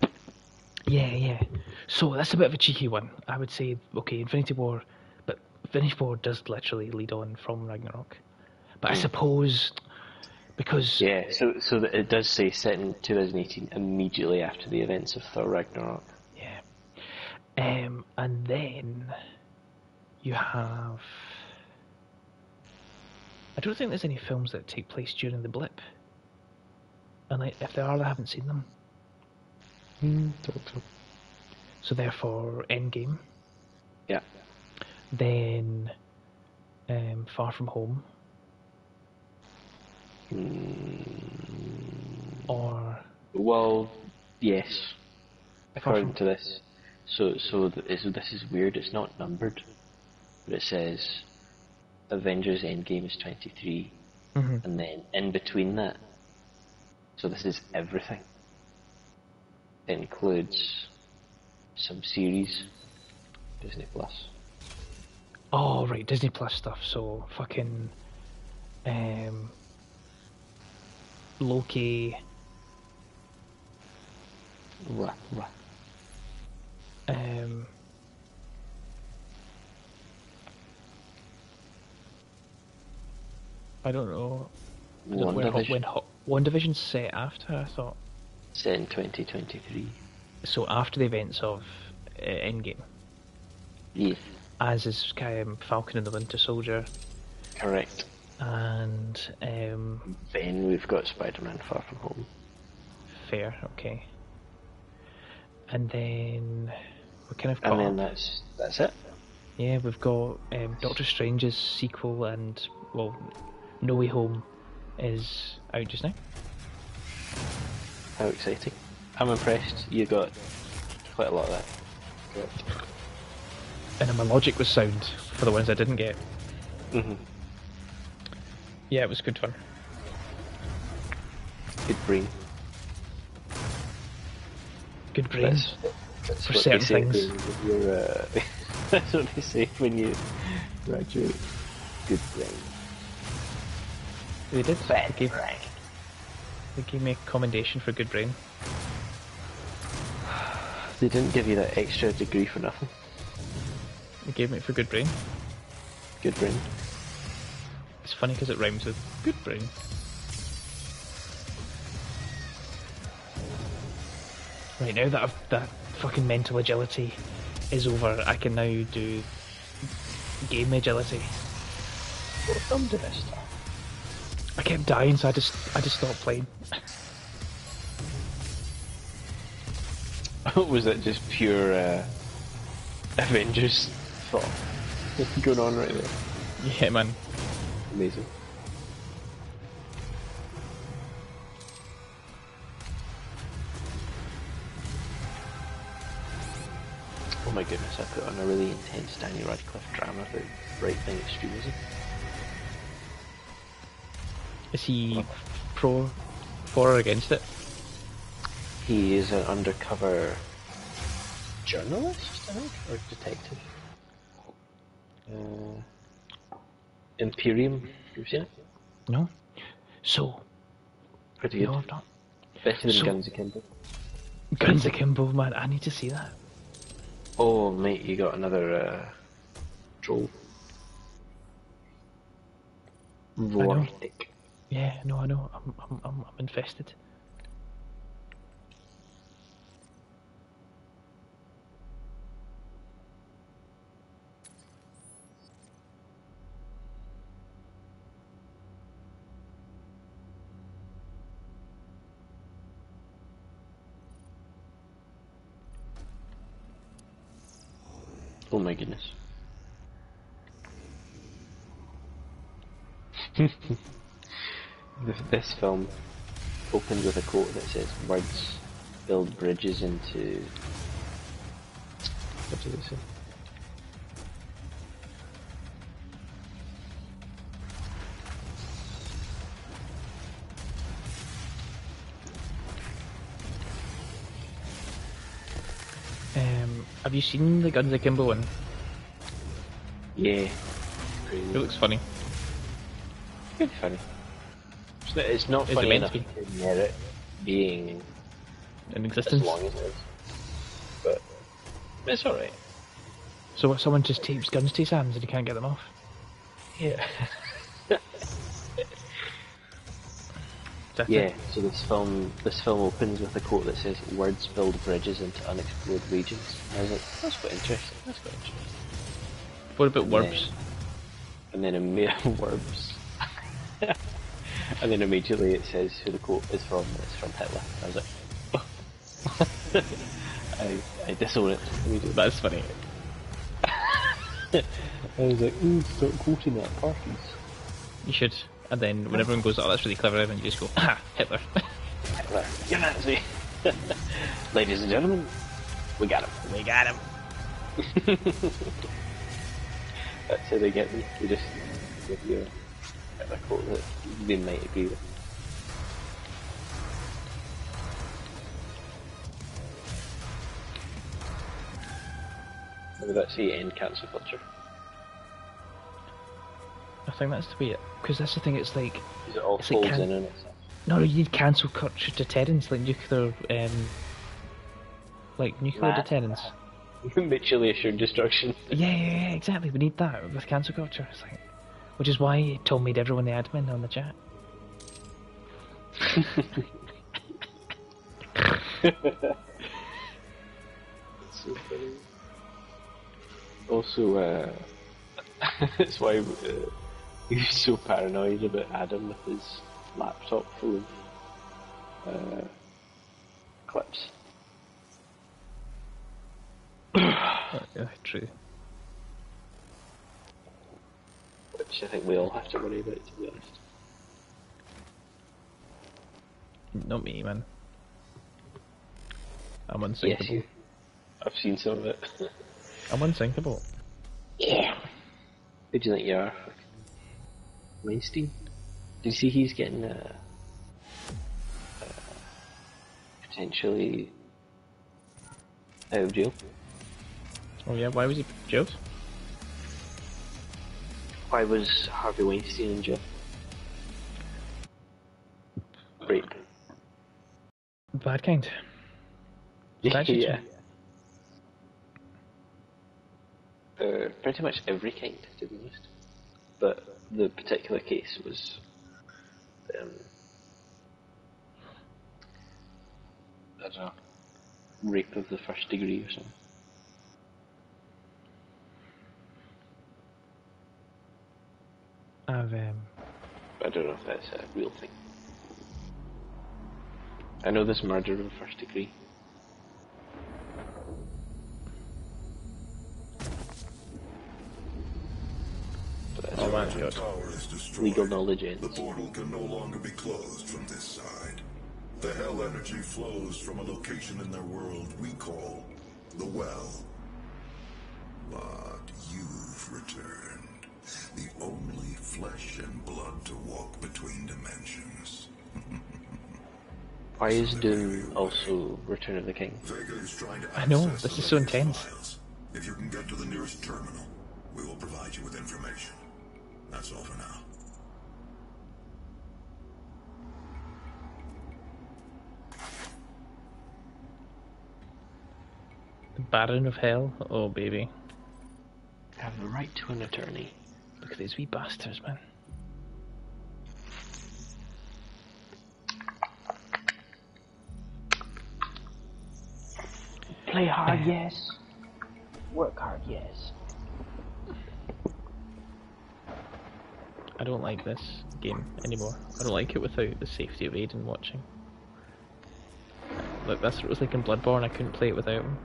Yeah, yeah. So that's a bit of a cheeky one. I would say, okay, Infinity War, but Infinity War does literally lead on from Ragnarok. But I suppose because Yeah, so so it does say set in 2018, immediately after the events of Thor Ragnarok. yeah, um, and then you have. I don't think there's any films that take place during the blip. And like, if there are, I haven't seen them. So therefore, Endgame. Yeah. Then, um, Far From Home. Or Well, yes. According to this, so so th- is, this is weird. It's not numbered, but it says Avengers Endgame is 23, Mhm. and then in between that, so this is everything. It includes some series, Disney Plus. Oh right, Disney Plus stuff. So fucking um, Loki, Rah, rah. um, I don't know. I don't know when, when WandaVision set after. I thought set in 2023. so after the events of uh, Endgame, Yes, as is um, Falcon and the Winter Soldier, correct. And um, Then we've got Spider-Man Far From Home. Fair, okay. And then we kind of got And then that's that's it. yeah, we've got um, Doctor Strange's sequel and well, No Way Home is out just now. How exciting! I'm impressed. You got quite a lot of that. Correct. And my logic was sound for the ones I didn't get. hmm Yeah, it was good fun. Good brain. Good brains. That's, that's For certain things. uh, that's what they say when you graduate. Good brain. They did. Bad They gave, brain. they gave me a commendation for good brain. They didn't give you that extra degree for nothing. They gave me it for good brain. Good brain. It's funny because it rhymes with good brain. Right now that I've, that fucking mental agility is over, I can now do game agility. What did I? I kept dying, so I just I just stopped playing. Was that just pure uh, Avengers thought going on right there? Yeah, man. Amazing. Oh my goodness, I put on a really intense Danny Radcliffe drama about right wing extremism. Is he pro, for or against it? He is an undercover journalist, I think, or detective. Uh, Imperium, you seen it? No. So Pretty good. no, I've not. Better than So- Guns Akimbo. Guns Akimbo, man. I need to see that. Oh, mate, you got another uh, troll. know. Vortic. Yeah, no, I know. I'm I'm I'm, I'm infested. Oh my goodness. This- film opens with a quote that says, Words build bridges into. What does it say? Have you seen the Guns Akimbo one? Yeah. It looks funny. Good funny. It's not, it's not Is it funny meant enough to to merit being In existence. as existence. long as it is. But it's alright. So what? Someone just tapes guns to his hands and he can't get them off. Yeah. That's Yeah, so this film this film opens with a quote that says words build bridges into unexplored regions. And I was like, that's quite interesting, that's quite interesting. What about Yeah. worms? And then immediately words. and then immediately it says who the quote is from, it's from Hitler. I was like I I disown it immediately. That's funny. I was like, ooh, start quoting that at parties. You should. And then when everyone goes, oh, that's really clever, then you just go, ah, Hitler. Hitler, you Nazi. Ladies and gentlemen, we got him. we got him. That's how they get me. They just give you a, a quote that they might agree with. Maybe that's the end cancel culture. I think that's the way it. Because that's the thing, it's like, it all It's like folds can- in itself. no, you need cancel culture deterrence, like nuclear, um, like nuclear Nah. deterrence. Mutually assured destruction. Yeah, yeah, yeah, exactly. We need that with cancel culture. It's like, which is why Tom made everyone the admin on the chat. so funny. Also, uh, that's why uh, he was so paranoid about Adam with his laptop full of uh, clips. Yeah, true. Which I think we all have to worry about, to be honest. Not me, man. I'm Yes, unsinkable. you. I've seen some of it. I'm unsinkable. yeah. Who do you think you are? Weinstein? Did you see he's getting uh, uh, potentially out of jail? Oh yeah, why was he jailed? Why was Harvey Weinstein in jail? Rape. Bad kind. Statutes. yeah. Uh, pretty much every kind, to be honest. But the particular case was um, I don't know, rape of the first degree or something. I've um, I don't know if that's a real thing. I know this murder of the first degree. God. Tower is legal knowledge ends. The portal can no longer be closed from this side. The hell energy flows from a location in their world we call the Well. But you've returned. The only flesh and blood to walk between dimensions. Why is Doom also Return of the King? Vega is trying to I know, this is so intense. If you can get to the nearest terminal, we will provide you with information. That's all for now. the Baron of Hell. Oh baby, I Have the right to an attorney. look at these wee bastards, man. Play hard, yes. Work hard, yes. I don't like this game anymore. I don't like it without the safety of Aiden watching. Look, that's what it was like in Bloodborne. I couldn't play it without him.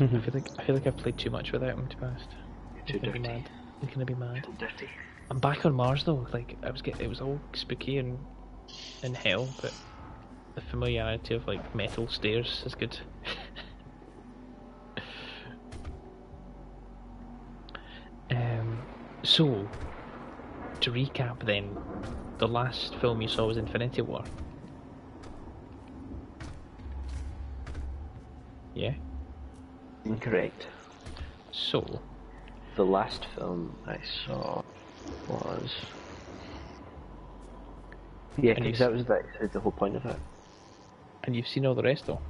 I feel like I feel like I've played too much without him to be honest. Too I'm be dirty. mad. I'm gonna be mad. Dirty. I'm back on Mars though. Like I was get, it was all spooky and in hell, but the familiarity of like metal stairs is good. um, so to recap, then the last film you saw was Infinity War. Yeah. Incorrect. So The last film I saw was. Yeah, because that was the, the whole point of it. and you've seen all the rest though.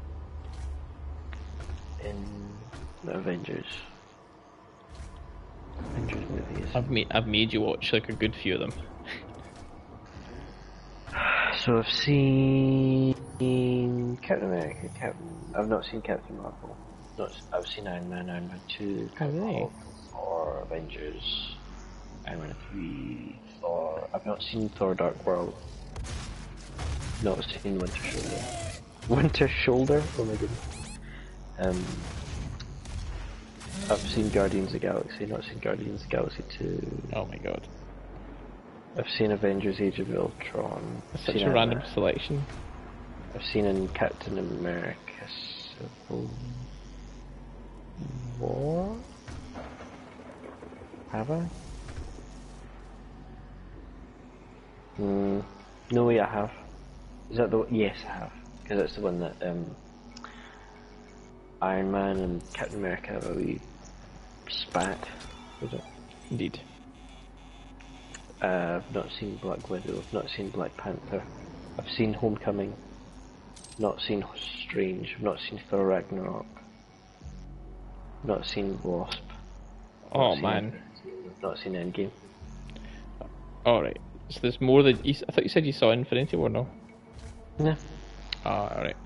In the Avengers. Avengers movies. I've made I've made you watch like a good few of them. So I've seen Captain America, Captain. I've not seen Captain Marvel. Not. I've seen Iron Man, Iron Man Two, Oh, really? Hulk, Thor, Avengers, Iron Man Three, Thor. I've not seen Thor: Dark World. Not seen Winter Shoulder. Winter Shoulder. Oh my goodness. Um. I've seen Guardians of the Galaxy. Not seen Guardians of the Galaxy Two. Oh my god. I've seen Avengers: Age of Ultron. That's such a random selection. I've seen in Captain America Civil War. Have I? Mm, no, yeah, I have. Is that the one? Yes, I have. Because that's the one that um, Iron Man and Captain America have a wee spat. Was it? Indeed. Uh, I've not seen Black Widow. I've not seen Black Panther. I've seen Homecoming. Not seen Strange. I've not seen Thor Ragnarok. Not seen Wasp. Oh seen- man. Not seen Endgame. Alright. So there's more than you, I thought you said you saw Infinity War no? Yeah. Ah, alright.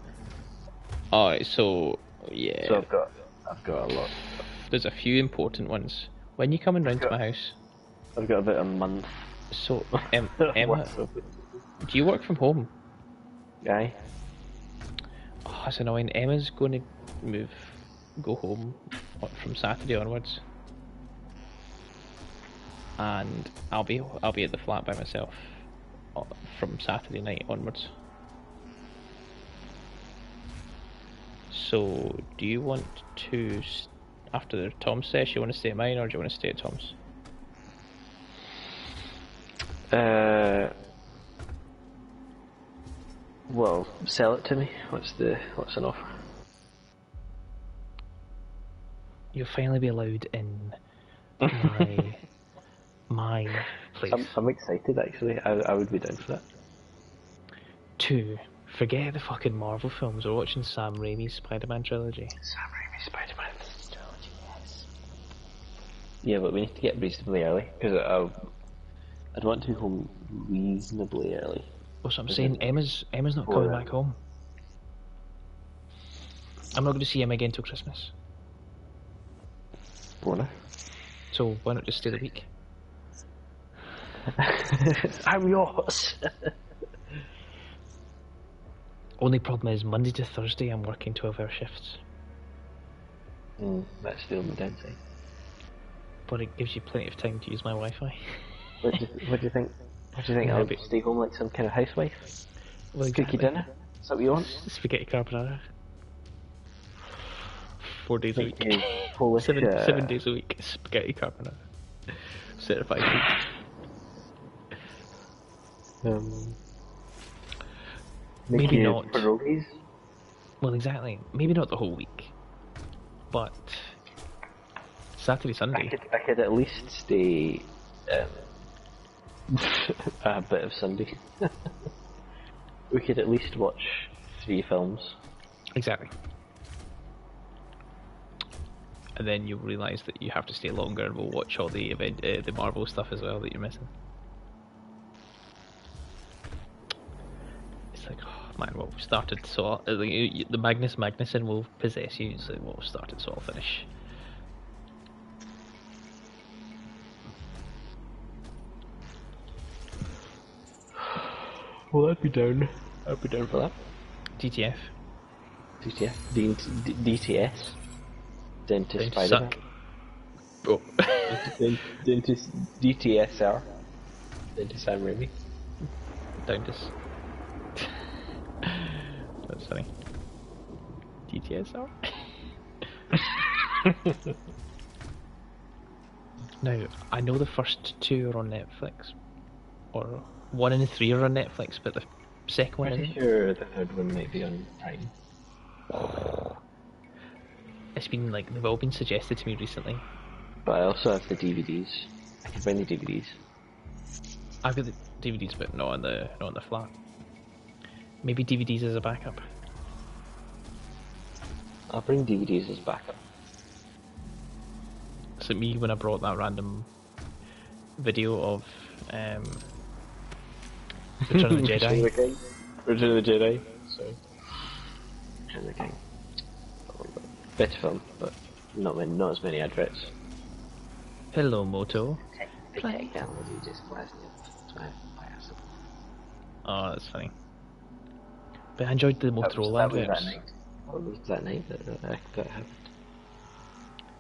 Alright, so yeah. So I've got, I've got a lot. There's a few important ones. When you coming round to my house? I've got about a month. So em, Emma, worth of it. do you work from home? Aye. Oh, that's annoying. Emma's going to move, go home from Saturday onwards, and I'll be I'll be at the flat by myself uh, from Saturday night onwards. So, do you want to, s- the Tom's session, you want to stay at mine, or do you want to stay at Tom's? Uh. Well, sell it to me. What's the what's an offer? You'll finally be allowed in my my place. I'm, I'm excited actually. I, I would be down for that. Two, forget the fucking Marvel films. We're watching Sam Raimi's Spider-Man trilogy. Sam Raimi Spider-Man. Yeah, but we need to get reasonably early because I'd want to be home reasonably early. What's I'm saying Emma's Emma's not coming back home. I'm not going to see Emma again till Christmas. Bona. So why not just stay the week? I'm yours. Only problem is Monday to Thursday I'm working 12-hour shifts, mm, that's still the only downside. But it gives you plenty of time to use my Wi-Fi. What do you, what do you think? What do you think? I'll but- stay home like some kind of housewife. well, you dinner. Is that what you want? Spaghetti carbonara. Four days a Like week. a Polish. seven uh, seven days a week. Spaghetti carbonara. Certified. Um, Maybe not. Pierogies. Well, exactly. Maybe not the whole week, but Saturday, I Sunday. could, I could at least stay um, a bit of Sunday. we could at least watch three films. Exactly. And then you'll realise that you have to stay longer, and we'll watch all the event, uh, the Marvel stuff as well that you're missing. It's like, oh man, what we started, so I'll- like, you- you- the Magnus Magnusson will possess you. It's like, what we started, so I'll finish. Well, I'd be down. I'd be down for that. DTF. DTS. D- D- DTS. Dentist Down to Spider-Man. suck. Oh. Dent- Dentist DTSR. Dentist Sam Raimi. Down to. That's funny. DTSR? now, I know the first two are on Netflix. Or one and three are on Netflix, but the second one Pretty isn't. sure the third one might be on Prime. It's been like, they've all been suggested to me recently. But I also have the DVDs. I can find the DVDs. I've got the DVDs, but not on the not on the flat. Maybe DVDs as a backup. I'll bring DVDs as backup. So me when I brought that random video of um, Return of the Return of the Jedi. King. Return of the Jedi. Sorry. Return of the King. Better film, but not many, not as many adverts. Hello, Moto. The technology just wasn't Oh, that's funny. But I enjoyed the Motorola that was that adverts. night. What was that night that, that, that happened?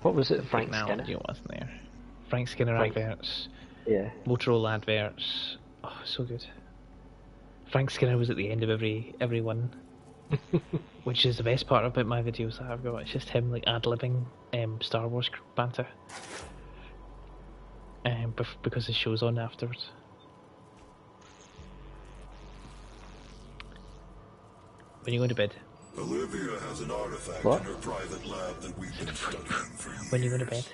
What was it? Frank now, Skinner? you wasn't there. Frank Skinner Frank- adverts, Yeah. Motorola adverts. Oh, so good. Frank Skinner was at the end of every every one, which is the best part about my videos that I've got. It's just him like ad libbing um, Star Wars banter, um, bef- because the show's on afterwards. When you go to bed, Olivia has an artifact What? in her private lab that we've been studying for years. when you go to bed,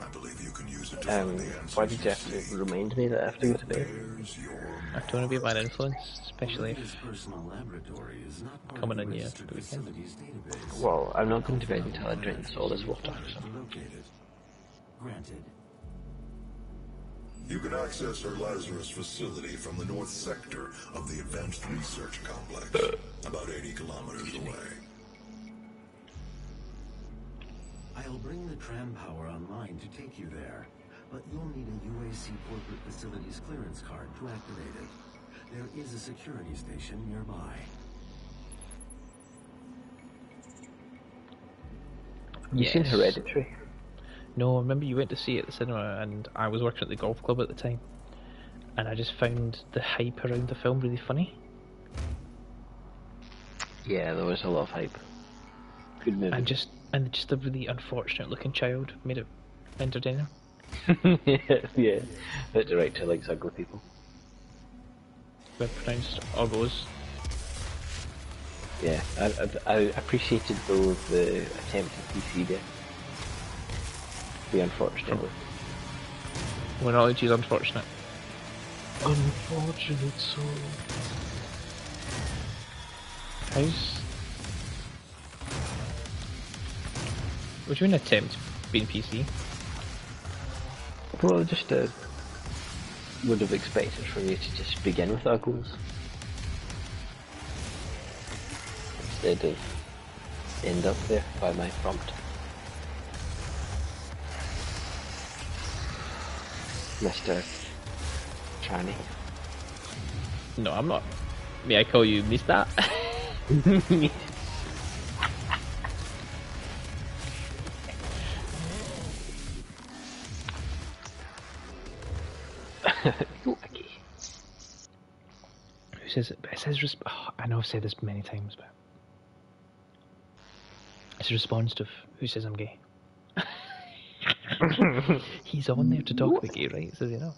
I believe you can use it to find Um, the answers why did you have to remind me that I have to go to bed? I don't want to be a bad influence, especially His if personal laboratory is not Coming of on the you registered after the weekend. Well, I'm not going to bed until I drink all this water. So. Granted. You can access her Lazarus facility from the north sector of the Advanced Research Complex, about 80 kilometers away. I'll bring the tram power online to take you there, but you'll need a UAC corporate facilities clearance card to activate it. There is a security station nearby. You seen Hereditary? No, I remember you went to see it at the cinema, and I was working at the golf club at the time, and I just found the hype around the film really funny. Yeah, there was a lot of hype. Good movie. And just and just a really unfortunate looking child made it entertaining. yeah, yeah. The director likes ugly people. Well pronounced Oggos. Yeah, I, I, I appreciated though the attempt at PC there. The unfortunate. Not allowed unfortunate. Unfortunate soul. How's Would you an attempt being PC? Well, just uh, would have expected from you to just begin with uggles. Instead of end up there by my prompt. Mr. Charney. No, I'm not. May I call you Mister? Who says it? It says. Oh, I know I've said this many times, but it's a response to who says I'm gay. He's on there to talk about gay rights, does he know?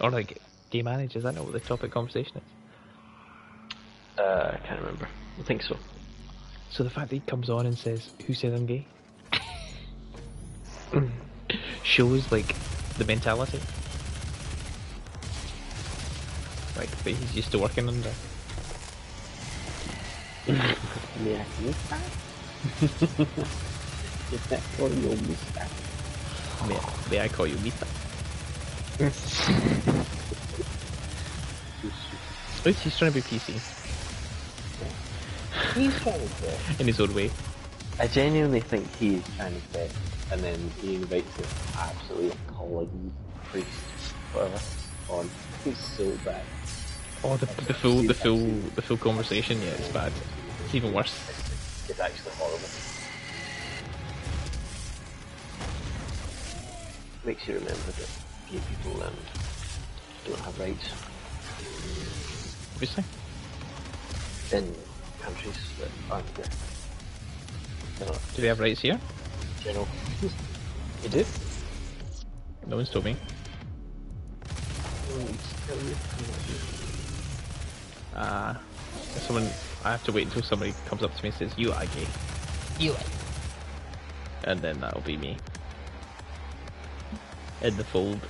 Or like gay marriage? Is that not what the topic conversation is? Uh, I can't remember. I think so. So the fact that he comes on and says, "Who says I'm gay?" shows like the mentality. Like that he's used to working under. Yeah. Is that for your mister? May, may I call you Mita? Least oh, he's trying to be PC He's trying to in his own way. I genuinely think he is trying to say, and then he invites this absolutely holy priest, whatever, on. He's so bad. Oh, the, the full, the full, the full conversation. Yeah, it's bad. It's even worse. It's, actually horrible. Makes you remember that gay people um, don't have rights. Obviously. In countries that aren't there. Do they have rights here? General. You do. No one's told me. Uh, someone. I have to wait until somebody comes up to me and says, "You are gay." You are. And then that'll be me. In the fold.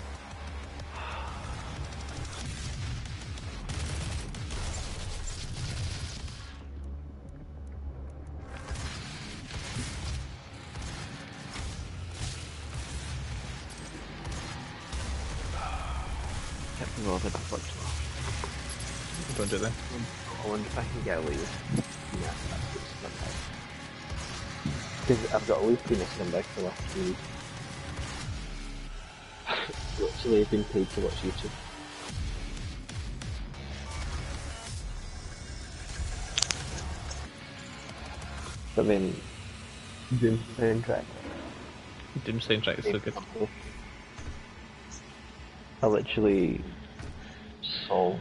That's good stuff. Because I've got a weekly missing back for the last two weeks. Literally, I've been paid to watch YouTube. But then, Doom soundtrack. Doom soundtrack is so good. I literally saw.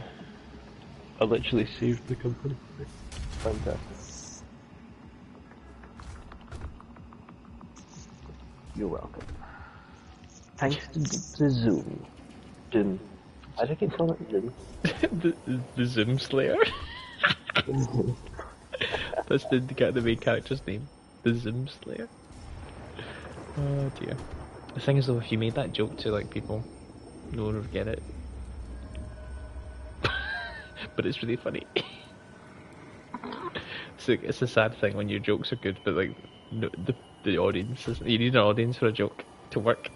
I literally saved the company. For me. Fantastic. You're welcome. Thanks to, to Zoom. Doom. I think it's called it Zoom. the, the Zoom Slayer. That's the, the main character's name. The Zoom Slayer. Oh dear. The thing is though, if you made that joke to like people, no one would get it. But it's really funny. so it's a sad thing when your jokes are good, but like no, the the audience is, you need an audience for a joke to work.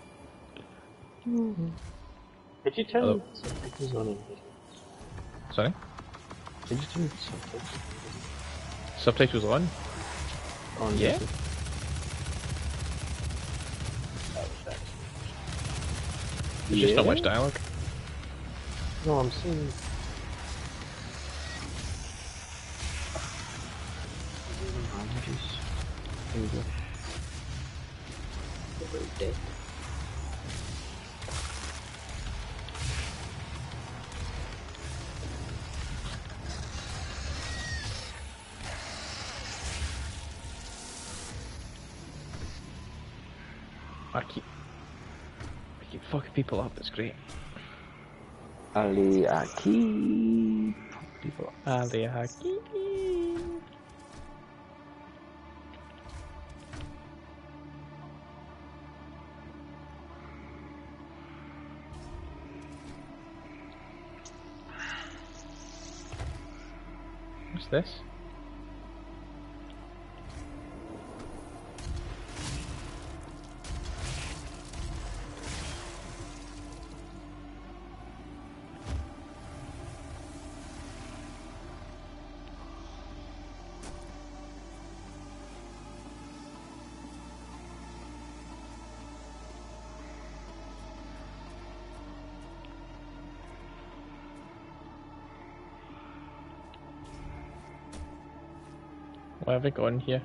Hmm. Did you turn Hello. subtitles on in Sorry, Did you turn subtitles subtitles on. on? Yeah. YouTube? That was that. There's just not much dialogue. No, I'm saying. Languages. English. About dead. I keep, I keep fucking people up. It's great. Ali Aki. People. Ali Haki. This? Have I gone here?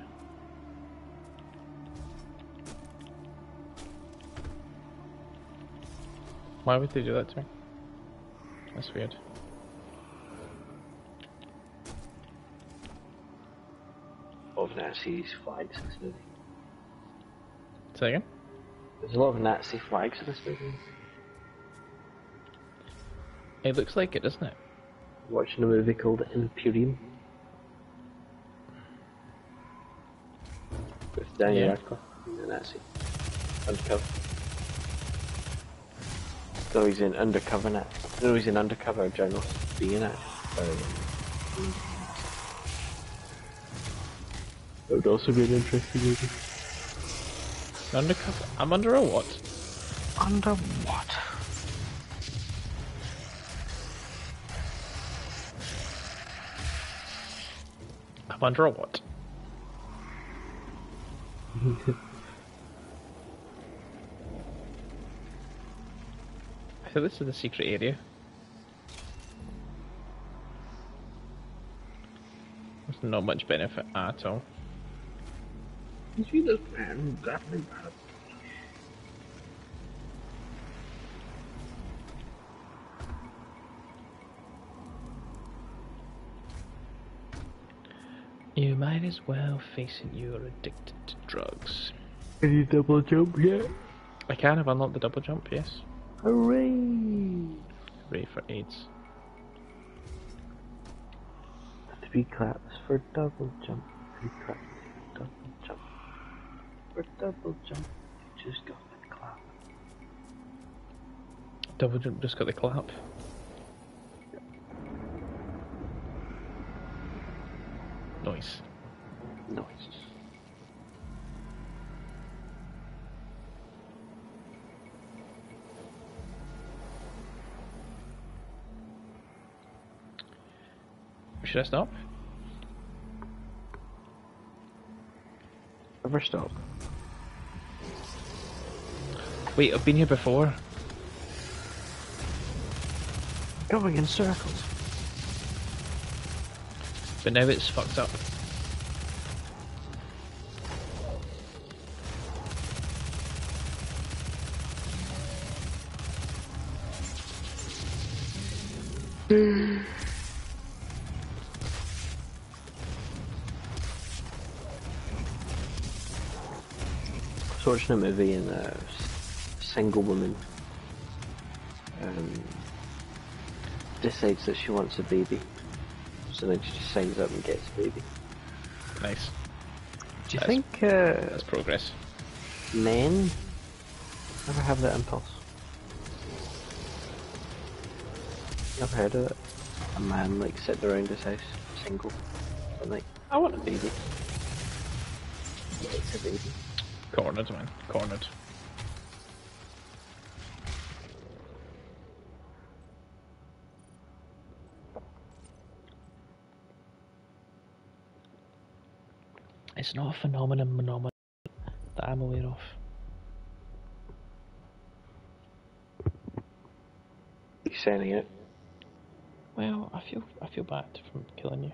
Why would they do that to me? That's weird. Of Nazi flags in this movie. Say again? There's a lot of Nazi flags in this movie. It looks like it, doesn't it? Watching a movie called Imperium. With Daniel Yeah. Radcliffe, he's a Nazi. Undercover. So he's in undercover Nazi. No, he's in undercover journalist being a Nazi. Um, that would also be an interesting movie. Undercover? I'm under a what? Under what? I'm under a what? I this is the secret area. There's not much benefit at all. You see this man got me. You might as well face it, you're addicted drugs. Can you double jump yet? I can have unlocked the double jump, yes. Hooray! Ready for AIDS. Three claps for double jump. Three claps for double jump. For double jump, you just got the clap. Double jump just got the clap. Nice. Nice. Should I stop? Never stop. Wait, I've been here before. Going in circles. But now it's fucked up. I was watching a movie and a single woman um, decides that she wants a baby. So then she just signs up and gets a baby. Nice. Do you That's- think uh, That's progress. men ever have that impulse? You ever heard of it? A man like sitting around his house, single, and like, I want a baby. He gets a baby. Cornered, man. Cornered. It's not a phenomenon, phenomenon that I'm aware of. You sending it? Well, I feel I feel bad from killing you.